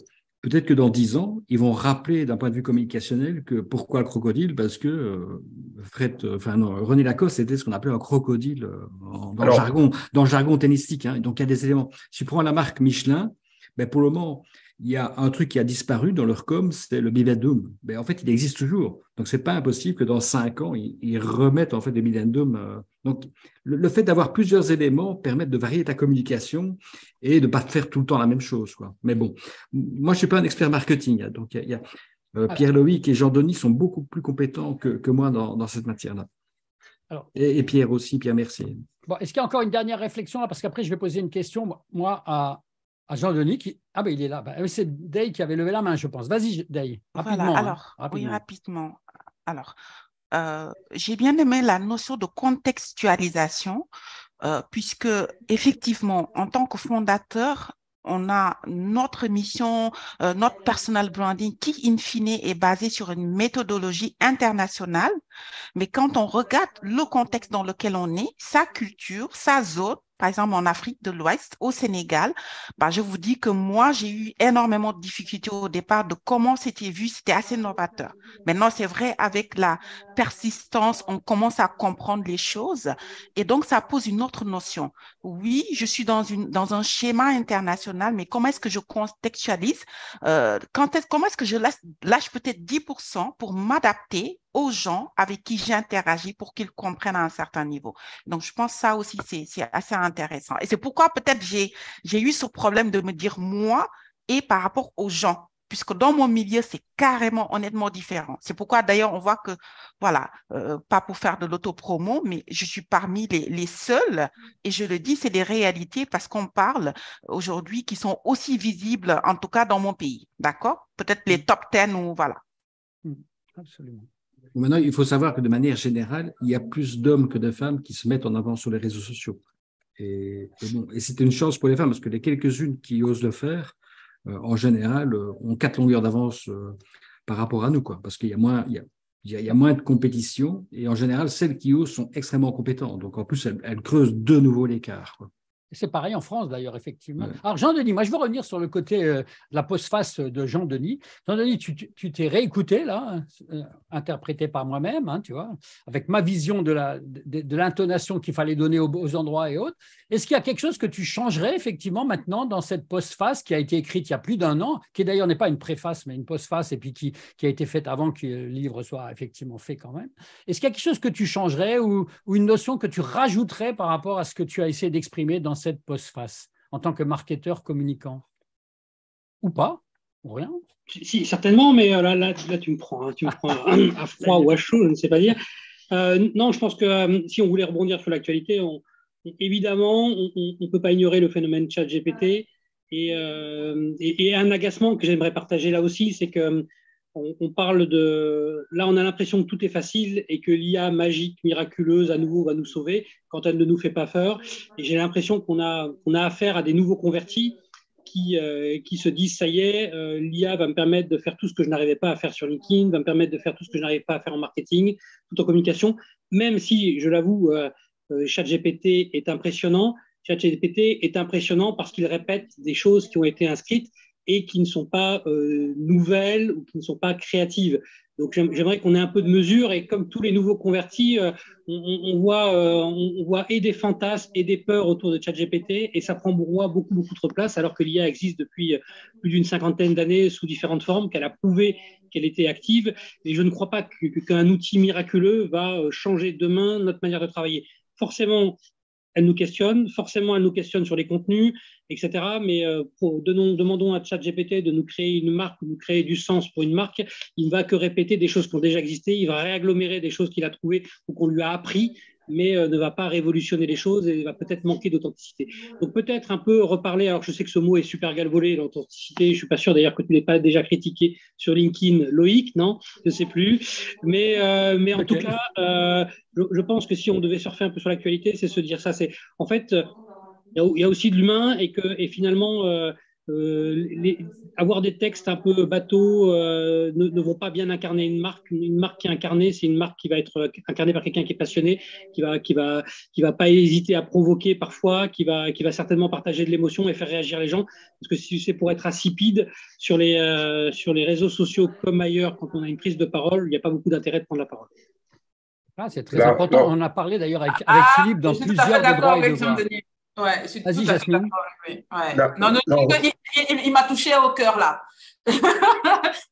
Peut-être que dans dix ans, ils vont rappeler d'un point de vue communicationnel que pourquoi le crocodile? Parce que euh, Fred, enfin René Lacoste c'était ce qu'on appelait un crocodile euh, dans, le jargon, dans le jargon tennistique. Hein. Donc il y a des éléments. Si tu prends la marque Michelin, ben, pour le moment, il y a un truc qui a disparu dans leur com, c'est le Bivendum. Mais en fait, il existe toujours. Donc, c'est pas impossible que dans cinq ans, ils, remettent en fait des Bivendum. Euh. Donc, le, fait d'avoir plusieurs éléments permet de varier ta communication et de pas faire tout le temps la même chose. Quoi. Mais bon, moi, je suis pas un expert marketing. Hein. donc, il y a, euh, Pierre-Loïc et Jean-Denis sont beaucoup plus compétents que, moi dans, cette matière-là. Et, et, Pierre aussi, Pierre Mercier. Bon, Est-ce qu'il y a encore une dernière réflexion là? Parce qu'après, je vais poser une question, moi, à, à Jean-Denis qui. Ah, ben il est là. Ben, c'est Day qui avait levé la main, je pense. Vas-y, Day. Rapidement. Voilà, hein, alors, oui, rapidement. Alors, euh, j'ai bien aimé la notion de contextualisation, euh, puisque effectivement, en tant que fondateur, on a notre mission, euh, notre personal branding qui, in fine, est basé sur une méthodologie internationale. Mais quand on regarde le contexte dans lequel on est, sa culture, sa zone, par exemple en Afrique de l'Ouest, au Sénégal, bah, je vous dis que moi, j'ai eu énormément de difficultés au départ de comment c'était vu, c'était assez novateur. Maintenant, c'est vrai, avec la persistance, on commence à comprendre les choses et donc ça pose une autre notion. Oui, je suis dans, une, dans un schéma international, mais comment est-ce que je contextualise euh, quand est, Comment est-ce que je lâche peut-être 10% pour m'adapter aux gens avec qui j'interagis pour qu'ils comprennent à un certain niveau. Donc, je pense que ça aussi, c'est assez intéressant. Et c'est pourquoi peut-être j'ai eu ce problème de me dire moi et par rapport aux gens puisque dans mon milieu, c'est carrément honnêtement différent. C'est pourquoi d'ailleurs, on voit que, voilà, euh, pas pour faire de l'autopromo, mais je suis parmi les, les seuls, et je le dis, c'est des réalités parce qu'on parle aujourd'hui qui sont aussi visibles, en tout cas dans mon pays. D'accord? Peut-être les top 10 ou voilà. Absolument. Maintenant, il faut savoir que de manière générale, il y a plus d'hommes que de femmes qui se mettent en avant sur les réseaux sociaux. Et, c'est une chance pour les femmes parce que les quelques-unes qui osent le faire, euh, en général, euh, ont quatre longueurs d'avance euh, par rapport à nous. Parce qu'il y a moins de compétition et en général, celles qui osent sont extrêmement compétentes. Donc en plus, elles, creusent de nouveau l'écart. C'est pareil en France d'ailleurs, effectivement. Alors Jean-Denis, moi je veux revenir sur le côté euh, de la postface de Jean-Denis. Jean-Denis, tu t'es réécouté là, euh, interprété par moi-même, hein, tu vois, avec ma vision de l'intonation de, qu'il fallait donner aux, endroits et autres. Est-ce qu'il y a quelque chose que tu changerais effectivement maintenant dans cette postface qui a été écrite il y a plus d'un an, qui d'ailleurs n'est pas une préface mais une postface et puis qui, qui a été faite avant que le livre soit effectivement fait quand même? Est-ce qu'il y a quelque chose que tu changerais ou, ou une notion que tu rajouterais par rapport à ce que tu as essayé d'exprimer dans cette postface en tant que marketeur communicant? Ou pas Ou rien Si, certainement, mais euh, là, là, tu me prends, hein, tu me prends à, froid ou à chaud, je ne sais pas dire. Euh, non, je pense que euh, si on voulait rebondir sur l'actualité, évidemment, on ne peut pas ignorer le phénomène chat GPT. Et, et, un agacement que j'aimerais partager là aussi, c'est que on, parle de. Là, on a l'impression que tout est facile et que l'IA magique, miraculeuse, à nouveau, va nous sauver quand elle ne nous fait pas peur. Et j'ai l'impression qu'on a, affaire à des nouveaux convertis qui, euh, se disent ça y est, euh, l'IA va me permettre de faire tout ce que je n'arrivais pas à faire sur LinkedIn, va me permettre de faire tout ce que je n'arrivais pas à faire en marketing, tout en communication. Même si, je l'avoue, euh, ChatGPT est impressionnant. ChatGPT est impressionnant parce qu'il répète des choses qui ont été inscrites et qui ne sont pas euh, nouvelles ou qui ne sont pas créatives. Donc j'aimerais qu'on ait un peu de mesure et comme tous les nouveaux convertis, euh, on, voit, euh, on, voit et des fantasmes et des peurs autour de ChatGPT et ça prend pour moi beaucoup beaucoup trop de place alors que l'IA existe depuis plus d'une cinquantaine d'années sous différentes formes, qu'elle a prouvé qu'elle était active et je ne crois pas qu'un outil miraculeux va changer demain notre manière de travailler. Forcément, elle nous questionne, forcément elle nous questionne sur les contenus, etc. Mais euh, demandons à ChatGPT de nous créer une marque ou nous créer du sens pour une marque, il ne va que répéter des choses qui ont déjà existé, il va réagglomérer des choses qu'il a trouvées ou qu'on lui a appris mais euh, ne va pas révolutionner les choses et va peut-être manquer d'authenticité. Donc peut-être un peu reparler, alors je sais que ce mot est super galvolé, l'authenticité, je ne suis pas sûr d'ailleurs que tu l'aies pas déjà critiqué sur LinkedIn, Loïc, non? Je ne sais plus. Mais, euh, mais en tout cas, euh, je, pense que si on devait surfer un peu sur l'actualité, c'est se dire ça, c'est en fait, il y, a aussi de l'humain et que et finalement, euh, les, avoir des textes un peu bateaux euh, ne, ne, vont pas bien incarner une marque. Une, marque qui est incarnée, c'est une marque qui va être incarnée par quelqu'un qui est passionné, qui va, qui va, qui va pas hésiter à provoquer parfois, qui va, qui va certainement partager de l'émotion et faire réagir les gens. Parce que si c'est pour être insipide sur les, euh, sur les réseaux sociaux comme ailleurs, quand on a une prise de parole, il n'y a pas beaucoup d'intérêt de prendre la parole. Ah, c'est très important. On a parlé d'ailleurs avec, avec ah, Philippe dans plusieurs droits et devoirs. Ouais, suis tout à fait d'accord Ouais. Non, non, il, il, m'a touché au cœur là.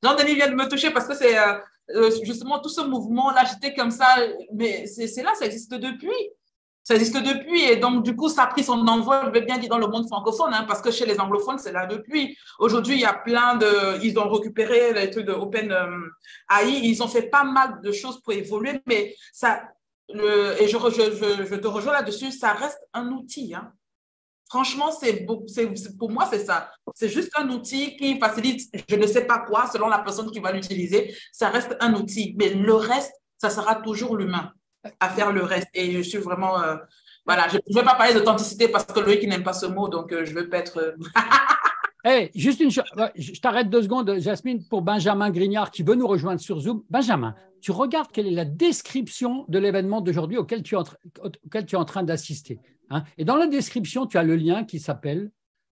Jean-Denis vient de me toucher parce que c'est euh, euh, justement tout ce mouvement-là, j'étais comme ça, mais c'est là, ça existe depuis. Ça existe depuis et donc du coup, ça a pris son envol, je vais bien dire, dans le monde francophone, hein, parce que chez les anglophones, c'est là depuis. Aujourd'hui, il y a plein de... Ils ont récupéré les trucs de Open euh, AI, ils ont fait pas mal de choses pour évoluer, mais ça, et je, te rejoins là-dessus, ça reste un outil. Hein. Franchement, c'est pour moi, c'est ça. C'est juste un outil qui facilite, je ne sais pas quoi, selon la personne qui va l'utiliser. Ça reste un outil. Mais le reste, ça sera toujours l'humain à faire le reste. Et je suis vraiment. Euh, voilà, je ne vais pas parler d'authenticité parce que Loïc n'aime pas ce mot, donc euh, je ne veux pas être. Euh, Hey, juste une chose, je t'arrête deux secondes, Jasmine, pour Benjamin Grignard qui veut nous rejoindre sur Zoom. Benjamin, tu regardes quelle est la description de l'événement d'aujourd'hui auquel, tu es en, train d'assister. Hein. Et dans la description, tu as le lien qui s'appelle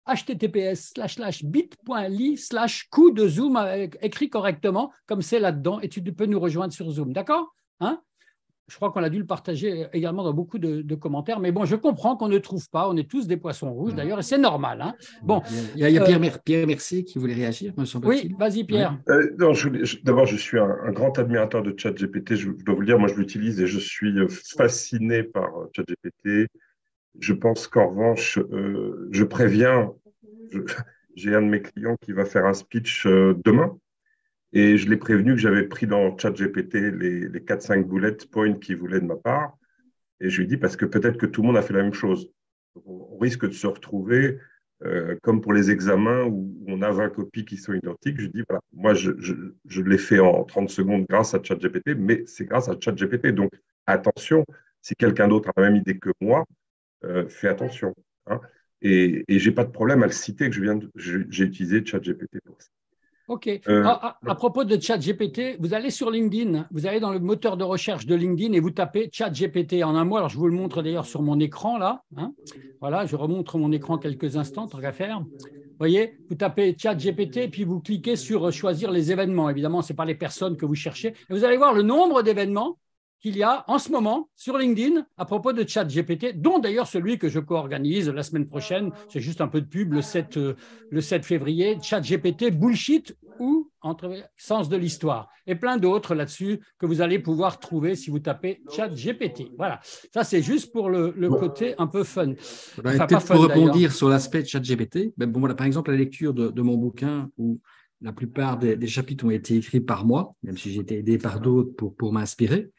https bit.ly slash coup de Zoom écrit correctement, comme c'est là-dedans, et tu peux nous rejoindre sur Zoom. D'accord hein? Je crois qu'on a dû le partager également dans beaucoup de, commentaires. Mais bon, je comprends qu'on ne trouve pas. On est tous des poissons rouges d'ailleurs, et c'est normal. Hein. Bon, il y a, euh, Pierre, Mercier qui voulait réagir, me semble-t-il. Oui, vas-y, Pierre. Euh, d'abord, je suis un, grand admirateur de ChatGPT. Je, je dois vous le dire, moi, je l'utilise et je suis euh, fasciné par ChatGPT. Je pense qu'en revanche, je préviens, j'ai un de mes clients qui va faire un speech demain et je l'ai prévenu que j'avais pris dans ChatGPT les, les 4-5 bullet points qu'il voulait de ma part. Et je lui ai dit parce que peut-être que tout le monde a fait la même chose. on risque de se retrouver euh, comme pour les examens où on a 20 copies qui sont identiques. Je dis voilà, moi je, je, je l'ai fait en 30 secondes grâce à ChatGPT, mais c'est grâce à ChatGPT. Donc attention, si quelqu'un d'autre a la même idée que moi, euh, fais attention. Hein. Et, et j'ai pas de problème à le citer que je j'ai utilisé ChatGPT pour ça. OK. Euh, ah, ah, à, propos de ChatGPT, vous allez sur LinkedIn, vous allez dans le moteur de recherche de LinkedIn et vous tapez ChatGPT en un mot. Alors, je vous le montre d'ailleurs sur mon écran là. Hein. Voilà, je remontre mon écran quelques instants, tant qu'à faire. Vous voyez, vous tapez ChatGPT et puis vous cliquez sur choisir les événements. Évidemment, ce n'est pas les personnes que vous cherchez. Et vous allez voir le nombre d'événements qu'il y a en ce moment sur LinkedIn à propos de ChatGPT, dont d'ailleurs celui que je co-organise la semaine prochaine. C'est juste un peu de pub le 7, euh, le 7 février. ChatGPT, bullshit ou entre sens de l'histoire. Et plein d'autres là-dessus que vous allez pouvoir trouver si vous tapez ChatGPT. Voilà. Ça, c'est juste pour le, côté un peu fun. Peut-être pour rebondir sur l'aspect ChatGPT, ben, bon, voilà, par exemple, la lecture de, mon bouquin où la plupart des, chapitres ont été écrits par moi, même si j'ai été aidé par d'autres pour, pour m'inspirer.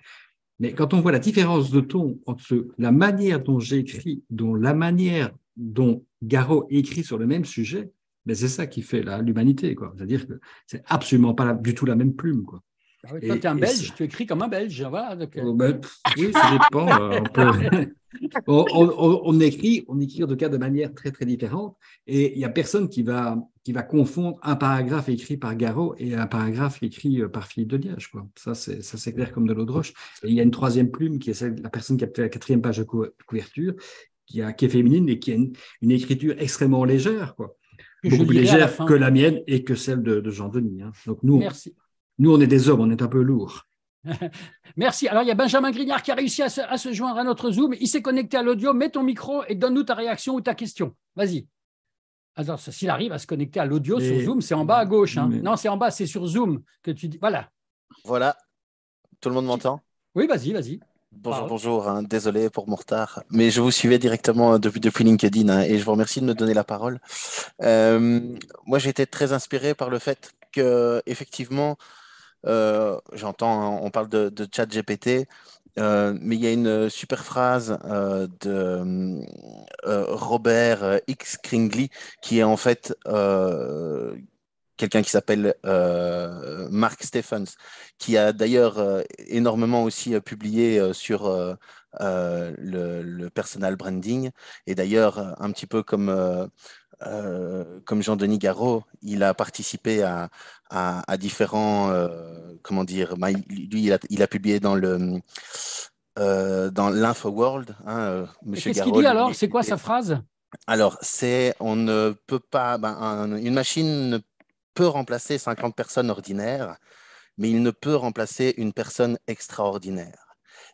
Mais quand on voit la différence de ton entre la manière dont j'écris, dont la manière dont Garot écrit sur le même sujet, ben c'est ça qui fait l'humanité. C'est-à-dire que c'est absolument pas du tout la même plume. Quoi. Ah toi, tu es un Belge, tu écris comme un Belge. Voilà, euh. oh, ben, oui, ça dépend. Euh, on, écrit, on écrit en tout cas de manière très très différente. Et il n'y a personne qui va, qui va confondre un paragraphe écrit par Garot et un paragraphe écrit euh, par Philippe de Liège. Quoi. Ça, c'est clair comme de l'eau de roche. Et il y a une troisième plume qui est celle, la personne qui a la quatrième page de couverture, qui, a, qui est féminine et qui a une, écriture extrêmement légère. Quoi. Beaucoup plus légère que la mienne et que celle de, Jean Denis. Hein. Donc nous, Merci. Nous, on est des hommes, on est un peu lourds. Merci. Alors, il y a Benjamin Grignard qui a réussi à se, joindre à notre Zoom. Il s'est connecté à l'audio. Mets ton micro et donne-nous ta réaction ou ta question. Vas-y. Alors, s'il arrive à se connecter à l'audio sur Zoom, c'est en bas à gauche. Hein. Non, c'est en bas, c'est sur Zoom que tu dis. Voilà. Voilà. Tout le monde m'entend? Oui, vas-y, vas-y. Bonjour, bonjour. Hein. Désolé pour mon retard, mais je vous suivais directement depuis, depuis LinkedIn hein, et je vous remercie de me donner la parole. Euh, moi, j'ai été très inspiré par le fait que, effectivement, euh, j'entends, hein, on parle de, chat GPT, euh, mais il y a une super phrase euh, de Robert X. Kringley qui est en fait quelqu'un qui s'appelle Mark Stephens, qui a d'ailleurs énormément aussi publié sur le, personal branding. Et d'ailleurs, un petit peu comme euh, comme Jean-Denis Garot, il a participé à, à, différents, euh, comment dire, bah, lui, il a, il a, publié dans le euh, dans l'Info World. Hein, Monsieur Qu'est-ce qu'il dit alors C'est quoi sa phrase? Alors, c'est on ne peut pas, ben, une machine ne peut remplacer 50 personnes ordinaires, mais il ne peut remplacer une personne extraordinaire.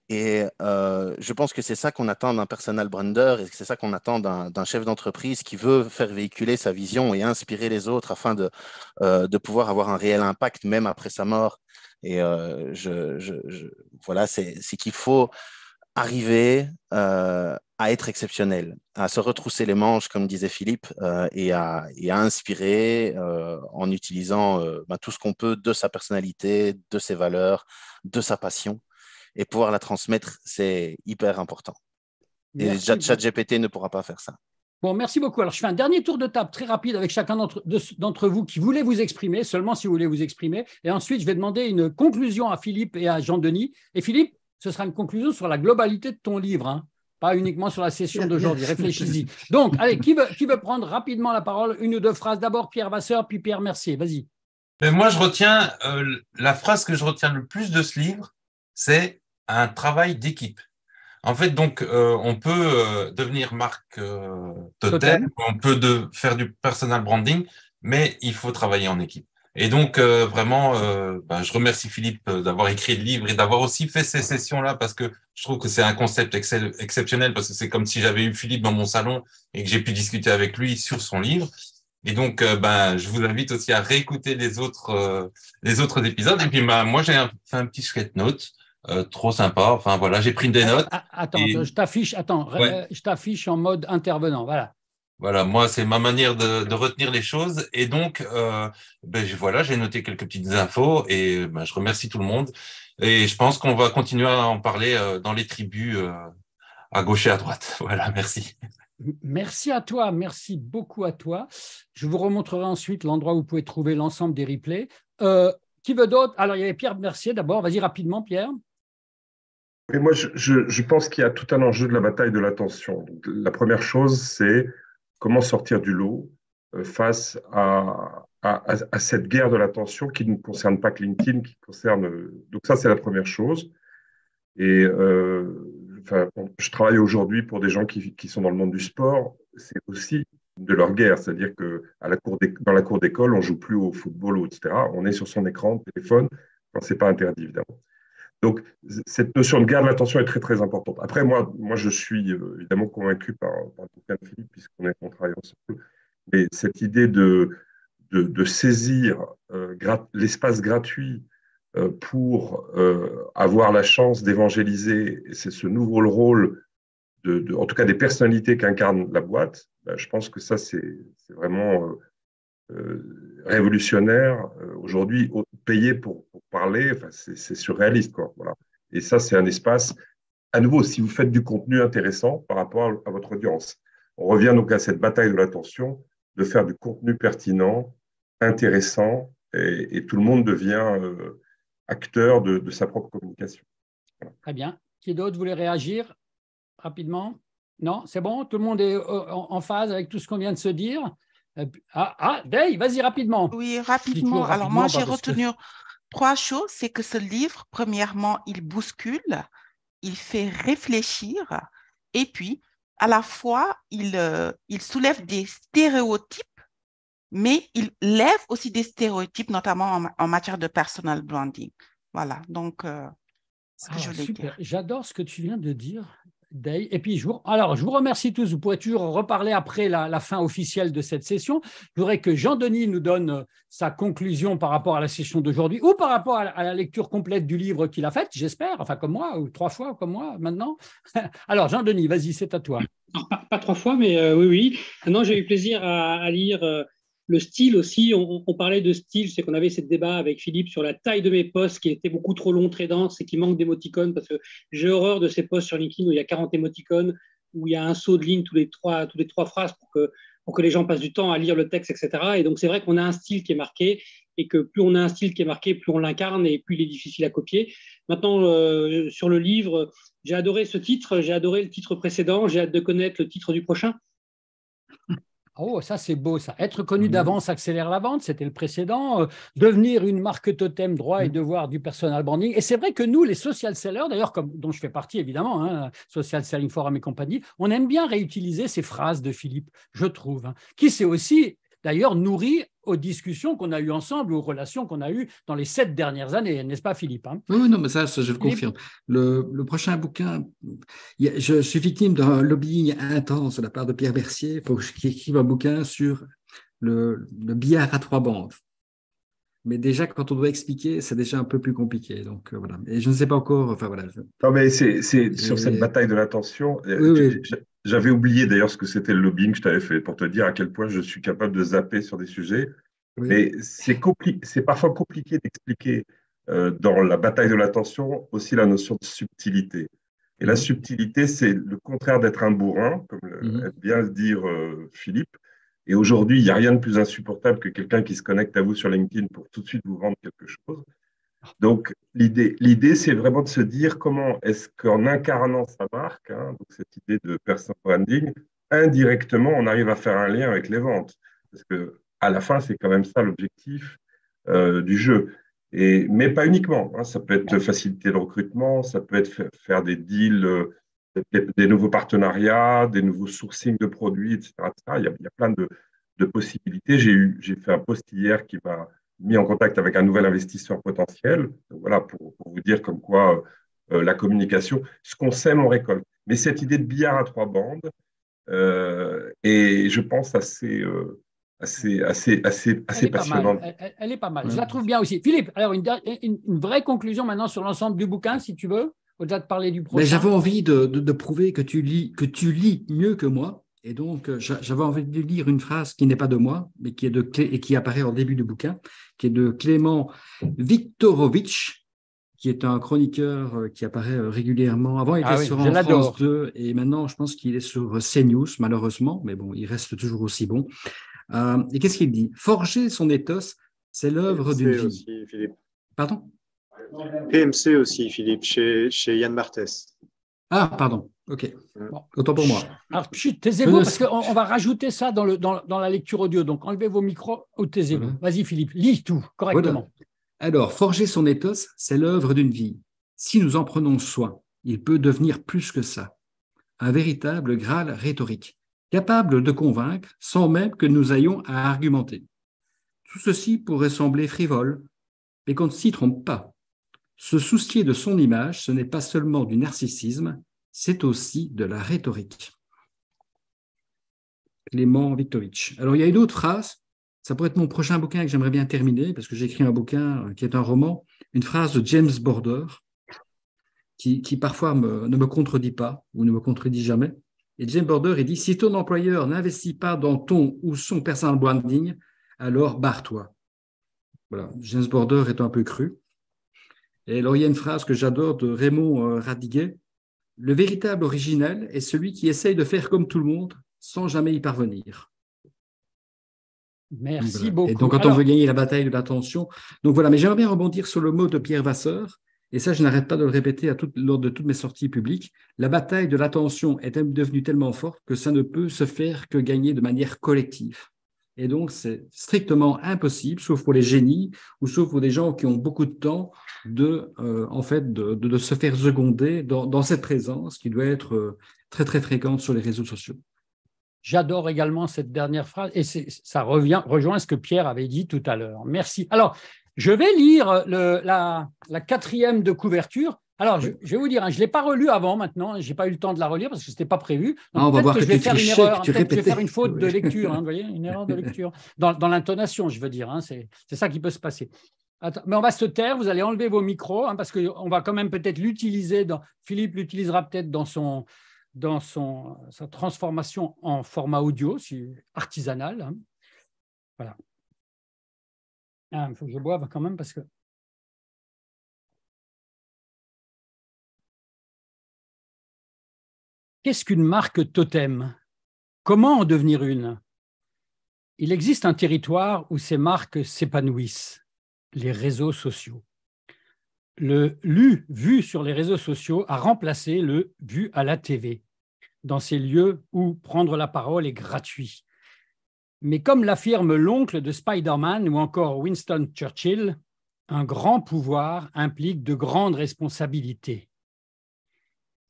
Et euh, je pense que c'est ça qu'on attend d'un personal brander et c'est ça qu'on attend d'un chef d'entreprise qui veut faire véhiculer sa vision et inspirer les autres afin de, euh, de pouvoir avoir un réel impact même après sa mort. Et euh, voilà, c'est qu'il faut arriver à être exceptionnel, à se retrousser les manches, comme disait Philippe, et, à, et, à, inspirer en utilisant ben, tout ce qu'on peut de sa personnalité, de ses valeurs, de sa passion et pouvoir la transmettre, c'est hyper important. Et ChatGPT ne pourra pas faire ça. Bon, merci beaucoup. Alors, je fais un dernier tour de table très rapide avec chacun d'entre vous qui voulait vous exprimer, seulement si vous voulez vous exprimer. Et ensuite, je vais demander une conclusion à Philippe et à Jean-Denis. Et Philippe, ce sera une conclusion sur la globalité de ton livre, hein. pas uniquement sur la session d'aujourd'hui. Réfléchis-y. Donc, allez, qui veut, qui veut prendre rapidement la parole? Une ou deux phrases. D'abord, Pierre Vasseur, puis Pierre Mercier. Vas-y. Mais moi, je retiens euh, la phrase que je retiens le plus de ce livre, c'est un travail d'équipe. En fait, donc, euh, on peut euh, devenir marque euh, totem, on peut de, faire du personal branding, mais il faut travailler en équipe. Et donc, vraiment, bah, je remercie Philippe d'avoir écrit le livre et d'avoir aussi fait ces sessions-là parce que je trouve que c'est un concept exceptionnel parce que c'est comme si j'avais eu Philippe dans mon salon et que j'ai pu discuter avec lui sur son livre. Et donc, ben, je vous invite aussi à réécouter les autres, les autres épisodes. Et puis, ben, moi, j'ai fait un petit skate note euh, trop sympa. Enfin voilà, j'ai pris des notes. Ah, attends, je t'affiche. Attends, je t'affiche en mode intervenant. Voilà. Voilà, moi c'est ma manière de, retenir les choses et donc euh, ben, voilà, j'ai noté quelques petites infos et ben, je remercie tout le monde et je pense qu'on va continuer à en parler euh, dans les tribus à gauche et à droite. Voilà, merci. Merci à toi, merci beaucoup à toi. Je vous remontrerai ensuite l'endroit où vous pouvez trouver l'ensemble des replays. qui veut d'autre? Alors, il y avait Pierre Mercier d'abord. Vas-y rapidement, Pierre moi, je, pense qu'il y a tout un enjeu de la bataille de l'attention. La première chose, c'est comment sortir du lot euh, face à, cette guerre de l'attention qui ne concerne pas que LinkedIn, qui concerne. Donc, ça, c'est la première chose. Et euh, je travaille aujourd'hui pour des gens qui, sont dans le monde du sport. C'est aussi de leur guerre, c'est-à-dire que dans la cour d'école, on joue plus au football etc. On est sur son écran, téléphone, quand c'est pas interdit évidemment. Donc cette notion de guerre de l'attention est très très importante. Après moi, moi je suis euh, évidemment convaincu par, par le de Philippe puisqu'on est on travaille ensemble. Mais cette idée de de, saisir euh, l'espace gratuit euh, pour avoir la chance d'évangéliser, c'est ce nouveau rôle, de, en tout cas des personnalités qu'incarne la boîte, ben, je pense que ça, c'est vraiment révolutionnaire. Aujourd'hui, payer pour, parler, c'est surréaliste. Quoi, voilà. Et ça, c'est un espace, à nouveau, si vous faites du contenu intéressant par rapport à votre audience. On revient donc à cette bataille de l'attention, de faire du contenu pertinent, intéressant, et, tout le monde devient acteur de, sa propre communication. Très bien. Qui d'autre voulait réagir rapidement? Non, c'est bon? Tout le monde est en phase avec tout ce qu'on vient de se dire? Ah, ah Dave, vas-y rapidement. Oui, rapidement. Alors moi, j'ai retenu trois choses. C'est que ce livre, premièrement, il bouscule, il fait réfléchir, et puis, à la fois, il, euh, il soulève des stéréotypes mais il lève aussi des stéréotypes, notamment en, matière de personal branding. Voilà, donc, euh, ce que je ah, dire. J'adore ce que tu viens de dire, Dave. Et puis, je vous, alors, je vous remercie tous. Vous pourrez toujours reparler après la, fin officielle de cette session. Je voudrais que Jean-Denis nous donne euh, sa conclusion par rapport à la session d'aujourd'hui ou par rapport à, la lecture complète du livre qu'il a fait, j'espère, enfin comme moi, ou trois fois comme moi maintenant. alors, Jean-Denis, vas-y, c'est à toi. pas, trois fois, mais euh, oui, oui. Maintenant, j'ai eu plaisir à, lire le style aussi, on, parlait de style, c'est qu'on avait ce débat avec Philippe sur la taille de mes posts qui était beaucoup trop long, très dense et qui manque d'émoticônes parce que j'ai horreur de ces posts sur LinkedIn où il y a 40 émoticônes, où il y a un saut de ligne tous les trois, tous les trois phrases pour que, pour que les gens passent du temps à lire le texte, etc. Et donc c'est vrai qu'on a un style qui est marqué et que plus on a un style qui est marqué, plus on l'incarne et plus il est difficile à copier. Maintenant, euh, sur le livre, j'ai adoré ce titre, j'ai adoré le titre précédent, j'ai hâte de connaître le titre du prochain. Oh, ça c'est beau ça. Être connu mmh. d'avance accélère la vente, c'était le précédent. Euh, devenir une marque totem droit et mmh. devoir du personal branding. Et c'est vrai que nous, les social sellers, d'ailleurs, comme dont je fais partie évidemment, hein, Social Selling Forum et compagnie, on aime bien réutiliser ces phrases de Philippe, je trouve, hein, qui s'est aussi d'ailleurs nourri aux discussions qu'on a eues ensemble, aux relations qu'on a eues dans les sept dernières années, n'est-ce pas Philippe hein? Oui, non, mais ça, je le confirme. Le, prochain bouquin, je suis victime d'un lobbying intense de la part de Pierre Bercier pour qu'il écrive un bouquin sur le, billard à trois bandes. Mais déjà, quand on doit expliquer, c'est déjà un peu plus compliqué. Donc euh, voilà. Et je ne sais pas encore. Enfin voilà. Non, mais c'est sur cette bataille de l'attention. Euh, oui, j'avais oublié d'ailleurs ce que c'était le lobbying que je t'avais fait pour te dire à quel point je suis capable de zapper sur des sujets. Mais c'est parfois compliqué d'expliquer euh, dans la bataille de l'attention aussi la notion de subtilité. Et la mhm. subtilité, c'est le contraire d'être un bourrin, comme mmh. aime bien le dire euh, Philippe. Et aujourd'hui, il n'y a rien de plus insupportable que quelqu'un qui se connecte à vous sur LinkedIn pour tout de suite vous vendre quelque chose. Donc, l'idée, c'est vraiment de se dire comment est-ce qu'en incarnant sa marque, hein, donc cette idée de personal branding, indirectement, on arrive à faire un lien avec les ventes. Parce que à la fin, c'est quand même ça l'objectif euh, du jeu. Mais pas uniquement. Hein. ça peut être faciliter le recrutement, ça peut être faire des deals, euh, des, nouveaux partenariats, des nouveaux sourcings de produits, etc. Il, y a, plein de, de possibilités. J'ai fait un post hier qui m'a mis en contact avec un nouvel investisseur potentiel. voilà, pour, vous dire comme quoi euh, la communication, ce qu'on sème, on récolte. Mais cette idée de billard à trois bandes euh, est, je pense, assez, euh, assez, assez, assez, assez passionnante. Elle, est pas mal. Je la trouve bien aussi. Philippe, alors une, une, vraie conclusion maintenant sur l'ensemble du bouquin, si tu veux, au-delà de parler du prochain. J'avais envie de, de, de, prouver que tu, lis, que tu lis mieux que moi. Et donc, euh, j'avais envie de lire une phrase qui n'est pas de moi, mais qui est de et qui apparaît au début du bouquin, qui est de Clément Viktorovitch, qui est un chroniqueur euh, qui apparaît euh, régulièrement. Avant, il était ah sur France 2 et maintenant, je pense qu'il est sur CNews, malheureusement, mais bon, il reste toujours aussi bon. et qu'est-ce qu'il dit? Forger son ethos, c'est l'œuvre d'une vie. Aussi, Philippe. Pardon? PMC aussi, Philippe, chez, chez Yann Martès. Ah, pardon. OK. Autant pour moi. Alors, taisez-vous parce qu'on va rajouter ça dans, le, dans, dans, la lecture audio. Donc, enlevez vos micros ou taisez-vous. Vas-y, Philippe, lis tout correctement. Alors, forger son éthos, c'est l'œuvre d'une vie. Si nous en prenons soin, il peut devenir plus que ça. Un véritable Graal rhétorique, capable de convaincre sans même que nous ayons à argumenter. Tout ceci pourrait sembler frivole, mais qu'on ne s'y trompe pas. Se soucier de son image, ce n'est pas seulement du narcissisme, c'est aussi de la rhétorique. Clément Viktorovitch. Alors, il y a une autre phrase, ça pourrait être mon prochain bouquin que j'aimerais bien terminer, parce que j'ai écrit un bouquin euh, qui est un roman, une phrase de James Border, qui, parfois ne me contredit pas, ou ne me contredit jamais. Et James Border, il dit, si ton employeur n'investit pas dans ton ou son personal branding, alors barre-toi. Voilà, James Border est un peu cru. Et alors, il y a une phrase que j'adore de Raymond euh, Radiguet. Le véritable original est celui qui essaye de faire comme tout le monde sans jamais y parvenir. Merci beaucoup. Et donc, quand on veut gagner la bataille de l'attention. Donc voilà, mais j'aimerais bien rebondir sur le mot de Pierre Vasseur. Et ça, je n'arrête pas de le répéter à lors de toutes mes sorties publiques. La bataille de l'attention est devenue tellement forte que ça ne peut se faire que gagner de manière collective. Et donc, c'est strictement impossible, sauf pour les génies ou sauf pour des gens qui ont beaucoup de temps, de, euh, en fait, de, se faire seconder dans, cette présence qui doit être euh, très, très fréquente sur les réseaux sociaux. J'adore également cette dernière phrase et ça revient, rejoint ce que Pierre avait dit tout à l'heure. Merci. Alors, je vais lire la, quatrième de couverture. Alors, je, vais vous dire, hein, je ne l'ai pas relu avant maintenant, je n'ai pas eu le temps de la relire parce que ce n'était pas prévu. Ah, on va voir que, je vais faire une erreur, je vais faire une faute de lecture, hein, vous voyez, une erreur de lecture. Dans, dans l'intonation, je veux dire, hein, c'est ça qui peut se passer. mais on va se taire, vous allez enlever vos micros, parce qu'on va quand même peut-être l'utiliser, Philippe l'utilisera peut-être dans, son, dans son, sa transformation en format audio, artisanal. Voilà. Ah, il faut que je boive quand même parce que Qu'est-ce qu'une marque totem? Comment en devenir une? Il existe un territoire où ces marques s'épanouissent, les réseaux sociaux. Le lu vu sur les réseaux sociaux a remplacé le vu à la TV, dans ces lieux où prendre la parole est gratuit. Mais comme l'affirme l'oncle de Spider-Man ou encore Winston Churchill, un grand pouvoir implique de grandes responsabilités.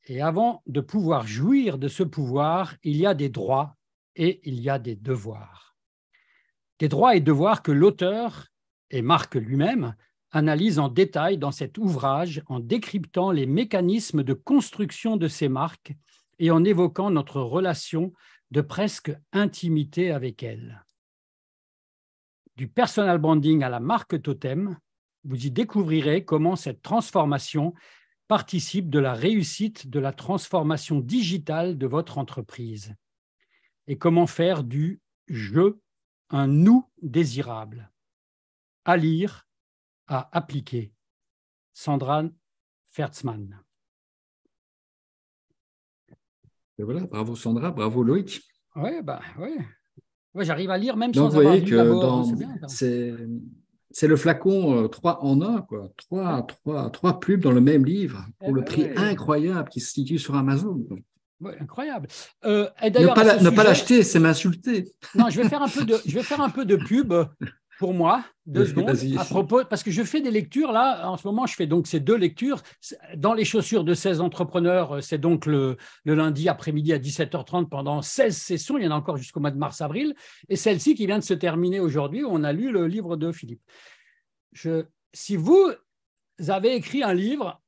Et avant de pouvoir jouir de ce pouvoir, il y a des droits et il y a des devoirs. Des droits et devoirs que l'auteur, et Marc lui-même, analyse en détail dans cet ouvrage en décryptant les mécanismes de construction de ces marques et en évoquant notre relation de presque intimité avec elles. Du personal branding à la marque totem, vous y découvrirez comment cette transformation participe de la réussite de la transformation digitale de votre entreprise et comment faire du je un nous désirable. À lire, à appliquer? Sandra Fertzmann. voilà, bravo Sandra, bravo Loïc. Oui, bah, ouais. ouais J'arrive à lire même sans vous voyez que c'est c'est le flacon 3 euh, en 1, quoi. 3, 3, 3 pubs dans le même livre pour le prix incroyable qui se situe sur Amazon. incroyable. Euh, ne pas l'acheter, c'est m'insulter. Non, je vais faire un peu de, je vais faire un peu de pub pour moi, deux secondes, à propos, parce que je fais des lectures là, en ce moment, je fais donc ces deux lectures. Dans les chaussures de 16 entrepreneurs, c'est donc le, le lundi après-midi à 17h30 pendant 16 sessions, il y en a encore jusqu'au mois de mars-avril, et celle-ci qui vient de se terminer aujourd'hui, on a lu le livre de Philippe. Je, si vous avez écrit un livre,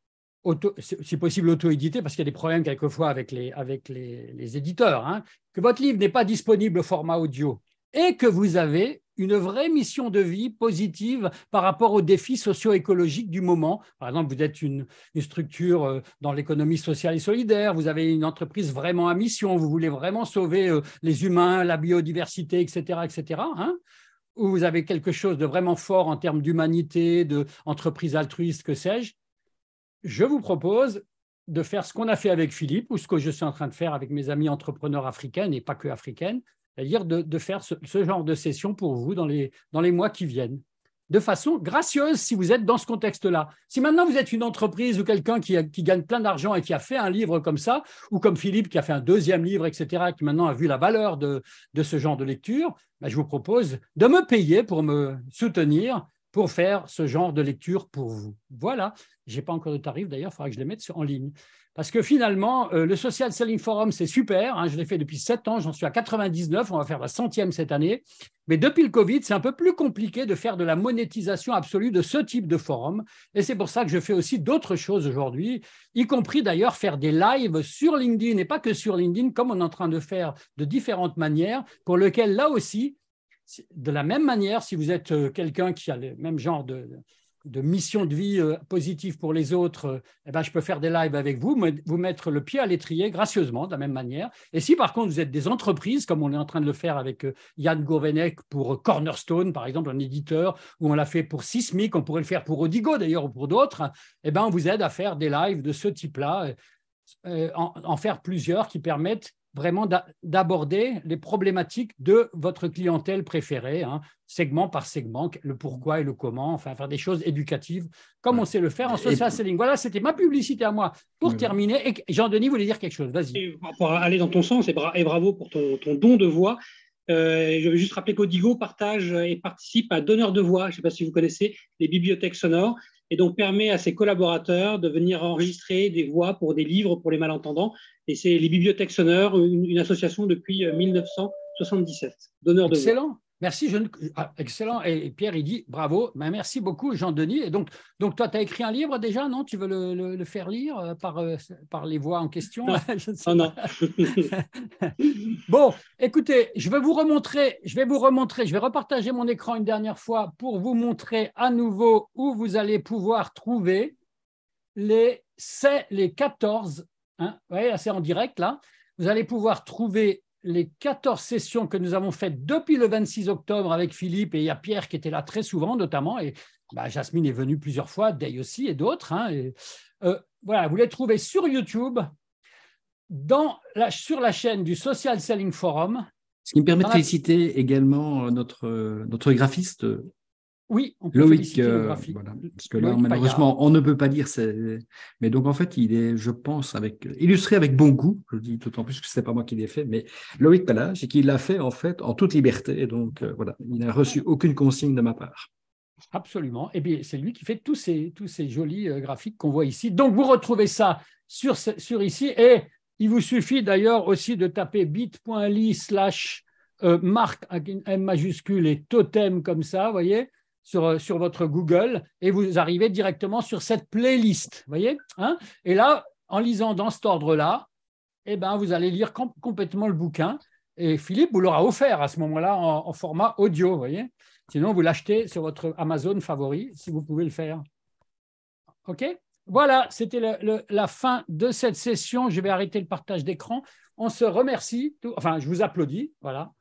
si possible auto-édité, parce qu'il y a des problèmes quelquefois avec les, avec les, les éditeurs, hein, que votre livre n'est pas disponible au format audio et que vous avez une vraie mission de vie positive par rapport aux défis socio-écologiques du moment. Par exemple, vous êtes une, structure euh, dans l'économie sociale et solidaire, vous avez une entreprise vraiment à mission, vous voulez vraiment sauver euh, les humains, la biodiversité, etc., etc. Hein ou vous avez quelque chose de vraiment fort en termes d'humanité, d'entreprise altruiste, que sais-je, je vous propose de faire ce qu'on a fait avec Philippe ou ce que je suis en train de faire avec mes amis entrepreneurs africains et pas que africaines, c'est-à-dire de, faire ce, genre de session pour vous dans les, dans les mois qui viennent. de façon gracieuse si vous êtes dans ce contexte-là. Si maintenant vous êtes une entreprise ou quelqu'un qui, gagne plein d'argent et qui a fait un livre comme ça, ou comme Philippe qui a fait un deuxième livre, etc., qui maintenant a vu la valeur de, ce genre de lecture, ben, je vous propose de me payer pour me soutenir pour faire ce genre de lecture pour vous. Voilà, je n'ai pas encore de tarif d'ailleurs, il faudra que je les mette en ligne. Parce que finalement, euh, le Social Selling Forum, c'est super. Hein, je l'ai fait depuis sept ans, j'en suis à 99, on va faire la centième cette année. Mais depuis le Covid, c'est un peu plus compliqué de faire de la monétisation absolue de ce type de forum. Et c'est pour ça que je fais aussi d'autres choses aujourd'hui, y compris d'ailleurs faire des lives sur LinkedIn et pas que sur LinkedIn, comme on est en train de faire de différentes manières, pour lequel là aussi, de la même manière, si vous êtes euh, quelqu'un qui a le même genre de, de mission de vie euh, positive pour les autres, euh, eh ben, je peux faire des lives avec vous, vous mettre le pied à l'étrier gracieusement de la même manière. Et si par contre vous êtes des entreprises, comme on est en train de le faire avec euh, Yann Gourvenec pour Cornerstone, par exemple, un éditeur, ou on l'a fait pour Sismic, on pourrait le faire pour Odigo d'ailleurs, ou pour d'autres, eh ben, on vous aide à faire des lives de ce type-là, en faire plusieurs qui permettent vraiment d'aborder les problématiques de votre clientèle préférée, hein, segment par segment, le pourquoi et le comment, enfin faire des choses éducatives, comme on sait le faire en social selling. Voilà, c'était ma publicité à moi. Pour terminer, et Jean-Denis voulait dire quelque chose, vas-y. Pour aller dans ton sens, et, bravo pour ton, don de voix. Euh, je vais juste rappeler qu'Odigo partage et participe à Donneur de voix, je ne sais pas si vous connaissez, les bibliothèques sonores et donc permet à ses collaborateurs de venir enregistrer des voix pour des livres pour les malentendants. Et c'est les bibliothèques sonores, une, association depuis 1977. Euh, Donneur de Excellent. Merci, je... Ah, excellent. Et Pierre, il dit bravo. Ben, merci beaucoup, Jean-Denis. Et donc, donc, toi, tu as écrit un livre déjà, non? Tu veux le, faire lire euh, par, euh, par les voix en question? Non, non. bon, écoutez, je vais vous remontrer, je vais vous remontrer, je vais repartager mon écran une dernière fois pour vous montrer à nouveau où vous allez pouvoir trouver les, les 14, hein, ouais, c'est en direct là, vous allez pouvoir trouver les 14 sessions que nous avons faites depuis le 26 octobre avec Philippe, et il y a Pierre qui était là très souvent notamment, et bah, Jasmine est venue plusieurs fois, Day aussi et d'autres. Hein, euh, voilà, vous les trouvez sur YouTube, dans la, sur la chaîne du Social Selling Forum. Ce qui me permet de féliciter également notre, notre graphiste oui, on peut Loïc, euh, parce que là, malheureusement, on ne peut pas dire. Mais donc, en fait, il est, je pense, avec illustré avec bon goût. Je dis d'autant plus que ce n'est pas moi qui l'ai fait, mais Loïc Palage, et qu'il l'a fait en fait en toute liberté. Et donc, euh, voilà, il n'a reçu aucune consigne de ma part. Absolument. Et bien, c'est lui qui fait tous ces, tous ces jolis euh, graphiques qu'on voit ici. Donc, vous retrouvez ça sur, sur ici. Et il vous suffit d'ailleurs aussi de taper bit.ly slash marque M majuscule et totem comme ça, vous voyez euh, sur, votre Google et vous arrivez directement sur cette playlist. voyez hein Et là, en lisant dans cet ordre-là, eh ben, vous allez lire complètement le bouquin. Et Philippe vous l'aura offert à ce moment-là en, format audio. voyez Sinon, vous l'achetez sur votre Amazon favori, si vous pouvez le faire. OK Voilà, c'était la fin de cette session. Je vais arrêter le partage d'écran. On se remercie. enfin, je vous applaudis. Voilà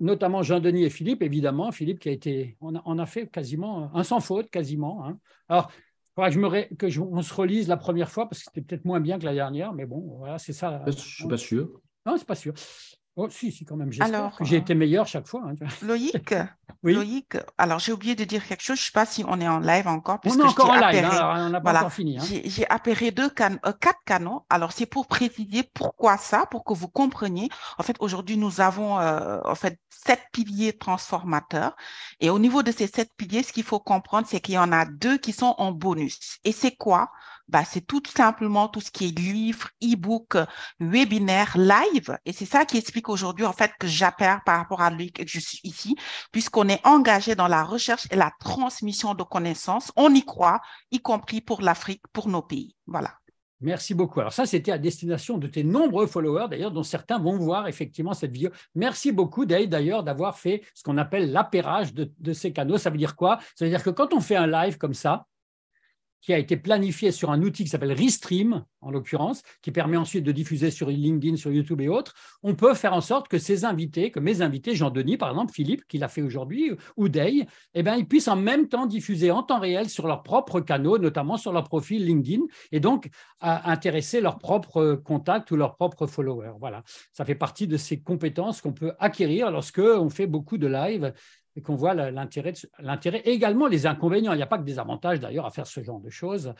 notamment Jean-Denis et Philippe, évidemment. Philippe qui a été, on a, fait quasiment un sans faute, quasiment. Hein. Alors, il je me que je, on se relise la première fois parce que c'était peut-être moins bien que la dernière, mais bon, voilà, c'est ça. Je ne suis pas sûr. Non, c'est pas sûr. Oh, si, si, quand même. J'espère que j'ai été meilleur chaque fois. Hein, Loïc, oui. Loïc, alors j'ai oublié de dire quelque chose. Je ne sais pas si on est en live encore. On est encore en live, hein, on n'a pas encore fini. Hein. J'ai appairé deux euh, quatre canaux. Alors c'est pour préciser pourquoi ça, pour que vous compreniez. En fait, aujourd'hui, nous avons euh, en fait sept piliers transformateurs. Et au niveau de ces sept piliers, ce qu'il faut comprendre, c'est qu'il y en a deux qui sont en bonus. Et c'est quoi? Bah, c'est tout simplement tout ce qui est livre, e-book, webinaire, live. Et c'est ça qui explique aujourd'hui, en fait, que j'appelle par rapport à lui, que je suis ici, puisqu'on est engagé dans la recherche et la transmission de connaissances. On y croit, y compris pour l'Afrique, pour nos pays. Voilà. Merci beaucoup. Alors ça, c'était à destination de tes nombreux followers, d'ailleurs, dont certains vont voir effectivement cette vidéo. Merci beaucoup, Dave, d'ailleurs, d'avoir fait ce qu'on appelle l'appairage de, de, ces canaux. Ça veut dire quoi? Ça veut dire que quand on fait un live comme ça, qui a été planifié sur un outil qui s'appelle Restream, en l'occurrence, qui permet ensuite de diffuser sur LinkedIn, sur YouTube et autres, on peut faire en sorte que ces invités, que mes invités, Jean-Denis par exemple, Philippe, qui l'a fait aujourd'hui, ou Day, eh bien, ils puissent en même temps diffuser en temps réel sur leurs propres canaux, notamment sur leur profil LinkedIn, et donc intéresser leurs propres contacts ou leurs propres followers. Voilà, ça fait partie de ces compétences qu'on peut acquérir lorsque on fait beaucoup de live et qu'on voit l'intérêt, et également les inconvénients. Il n'y a pas que des avantages d'ailleurs à faire ce genre de choses.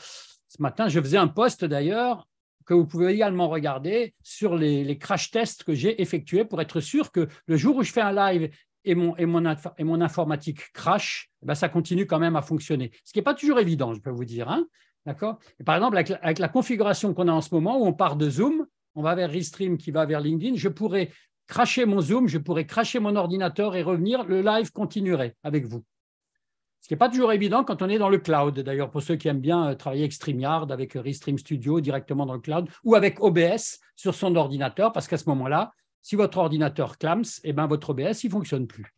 Ce matin, je faisais un post d'ailleurs que vous pouvez également regarder sur les, crash tests que j'ai effectués pour être sûr que le jour où je fais un live et mon, et mon, et mon informatique crash, eh ben ça continue quand même à fonctionner. Ce qui n'est pas toujours évident, je peux vous dire. Hein D'accord? Par exemple, avec la configuration qu'on a en ce moment, où on part de Zoom, on va vers Restream qui va vers LinkedIn, je pourrais cracher mon Zoom, je pourrais cracher mon ordinateur et revenir, le live continuerait avec vous. Ce qui n'est pas toujours évident quand on est dans le cloud. D'ailleurs, pour ceux qui aiment bien euh, travailler avec StreamYard, avec Restream Studio directement dans le cloud, ou avec OBS sur son ordinateur, parce qu'à ce moment-là, si votre ordinateur clams, eh ben, votre OBS, il ne fonctionne plus.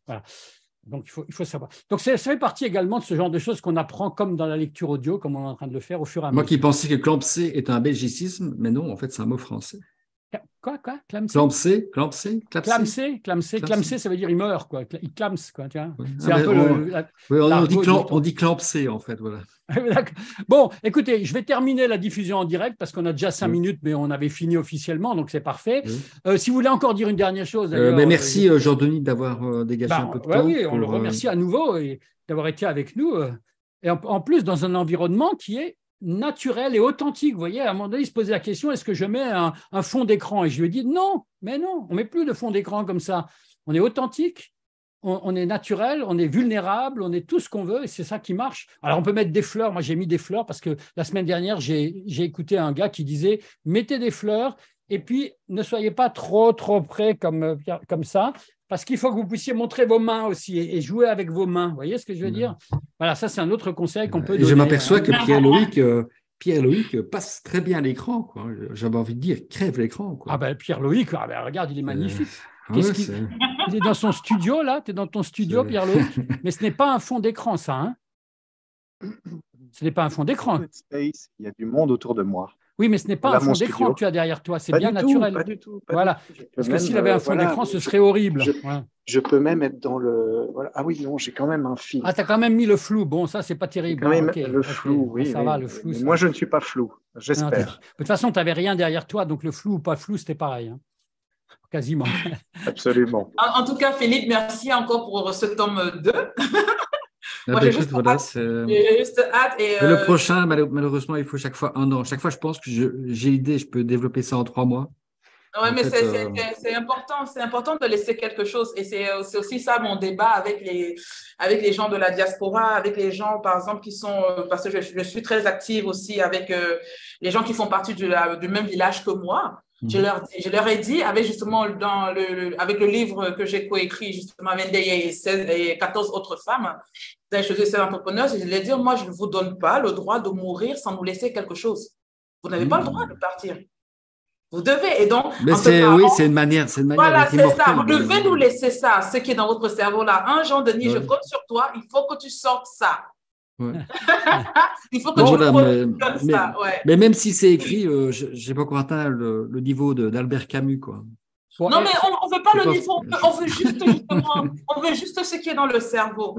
Donc, il faut, il faut savoir. Donc, ça fait partie également de ce genre de choses qu'on apprend comme dans la lecture audio, comme on est en train de le faire au fur et à mesure. Moi qui pensais que clampser est un belgicisme, mais non, en fait, c'est un mot français. Quoi, quoi? Clamser, clamser, clamser, clamser, ça veut dire il meurt, quoi. Il clams, quoi, tu vois. C'est un peu on, le, oui, on, dit on, dit clamser, en fait, voilà. bon, écoutez, je vais terminer la diffusion en direct parce qu'on a déjà cinq minutes, mais on avait fini officiellement, donc c'est parfait. Euh, si vous voulez encore dire une dernière chose. Euh, mais merci, euh, Jean-Denis, d'avoir dégagé bah, un peu de temps. Oui, on le remercie à nouveau et d'avoir été avec nous. et en, plus, dans un environnement qui est naturel et authentique. Vous voyez, à un moment donné, il se posait la question est-ce que je mets un, fond d'écran? Et je lui ai dit non, mais non, on met plus de fond d'écran comme ça. On est authentique, on, est naturel, on est vulnérable, on est tout ce qu'on veut et c'est ça qui marche. Alors on peut mettre des fleurs. Moi, j'ai mis des fleurs parce que la semaine dernière, j'ai écouté un gars qui disait mettez des fleurs et puis ne soyez pas trop, trop près comme, comme ça parce qu'il faut que vous puissiez montrer vos mains aussi et, jouer avec vos mains. Vous voyez ce que je veux dire? Voilà, ça c'est un autre conseil qu'on peut donner. Je m'aperçois que Pierre-Loïc euh, Pierre Loïc passe très bien l'écran. J'avais envie de dire, crève l'écran. Ah ben Pierre Loïc, ah ben, regarde, il est magnifique. il... est dans son studio là, tu es dans ton studio, Pierre Loïc. Mais ce n'est pas un fond d'écran, ça. Hein? Ce n'est pas un fond d'écran. Il y a du monde autour de moi. Oui, mais ce n'est pas un fond d'écran que tu as derrière toi, c'est bien naturel. pas du tout. voilà. Parce que s'il avait un fond d'écran, ce serait horrible. Je, peux même être dans le. Ah oui, non, j'ai quand même un fil. Ah, tu as quand même mis le flou. Bon, ça, c'est pas terrible. Quand même le flou, oui. Ça va, le flou. Moi, je ne suis pas flou, j'espère. De toute façon, tu n'avais rien derrière toi, donc le flou ou pas flou, c'était pareil. Hein. Quasiment. Absolument. En, en, tout cas, Philippe, merci encore pour ce tome 2. Moi, j'ai juste, hâte. le euh, prochain, malheureusement, il faut chaque fois un an. Chaque fois, je pense que j'ai l'idée, je peux développer ça en trois mois. Oui, mais euh, c'est important, c'est important de laisser quelque chose. Et c'est aussi ça mon débat avec les, avec les gens de la diaspora, avec les gens, par exemple, qui sont, euh, parce que je, je suis très active aussi avec les gens qui font partie du, du même village que moi. Je, mhm. leur, je leur ai dit, avec justement dans le, avec le livre que j'ai coécrit justement avec et, et 14 autres femmes, des ces entrepreneurs, je leur ai dit, moi, je ne vous donne pas le droit de mourir sans nous laisser quelque chose. Vous n'avez pas le droit de partir. Vous devez. Et donc, Mais c'est, oui, c'est une manière. C'est une manière voilà, c'est ça. Vous devez nous laisser ça, ce qui est dans votre cerveau là. Un Jean Denis, je compte sur toi. Il faut que tu sortes ça. Il faut que tu mais, ça. Mais même si c'est écrit, euh, je n'ai pas encore atteint le, niveau d'Albert Camus. Quoi. Non, mais on ne veut pas le niveau, on veut, juste, justement, on veut juste ce qui est dans le cerveau.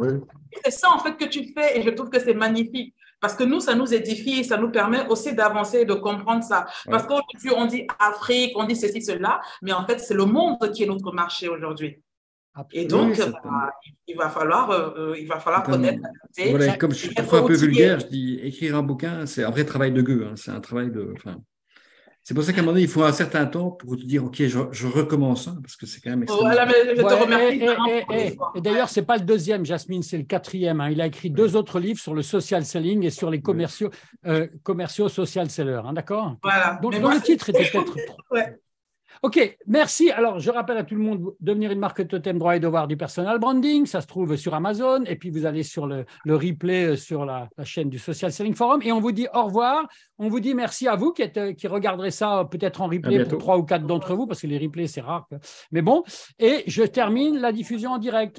C'est ça, en fait, que tu fais, et je trouve que c'est magnifique. Parce que nous, ça nous édifie, ça nous permet aussi d'avancer et de comprendre ça. Parce qu'aujourd'hui, on dit Afrique, on dit ceci, cela, mais en fait, c'est le monde qui est notre marché aujourd'hui. Et donc, bah, il va falloir, euh, il va falloir connaître voilà, Comme je suis parfois un peu vulgaire, je dis écrire un bouquin, c'est un vrai travail de gueux. Hein, c'est un travail de. C'est pour ça qu'à un moment donné, il faut un certain temps pour te dire, OK, je, recommence, hein, parce que c'est quand même Voilà, mais je te remercie. Et, d'ailleurs, ce n'est pas le deuxième, Jasmine, c'est le quatrième. Hein. Il a écrit deux autres livres sur le social selling et sur les commerciaux, euh, commerciaux social sellers. D'accord? Voilà. Donc, le titre était peut-être. OK, merci. Alors, je rappelle à tout le monde, devenir une marque totem droit et devoir du personal branding, ça se trouve sur Amazon, et puis vous allez sur le, replay euh, sur la, chaîne du Social Selling Forum, et on vous dit au revoir. On vous dit merci à vous qui, êtes, qui regarderez ça peut-être en replay pour trois ou quatre d'entre vous, parce que les replays, c'est rare. Mais bon, et je termine la diffusion en direct.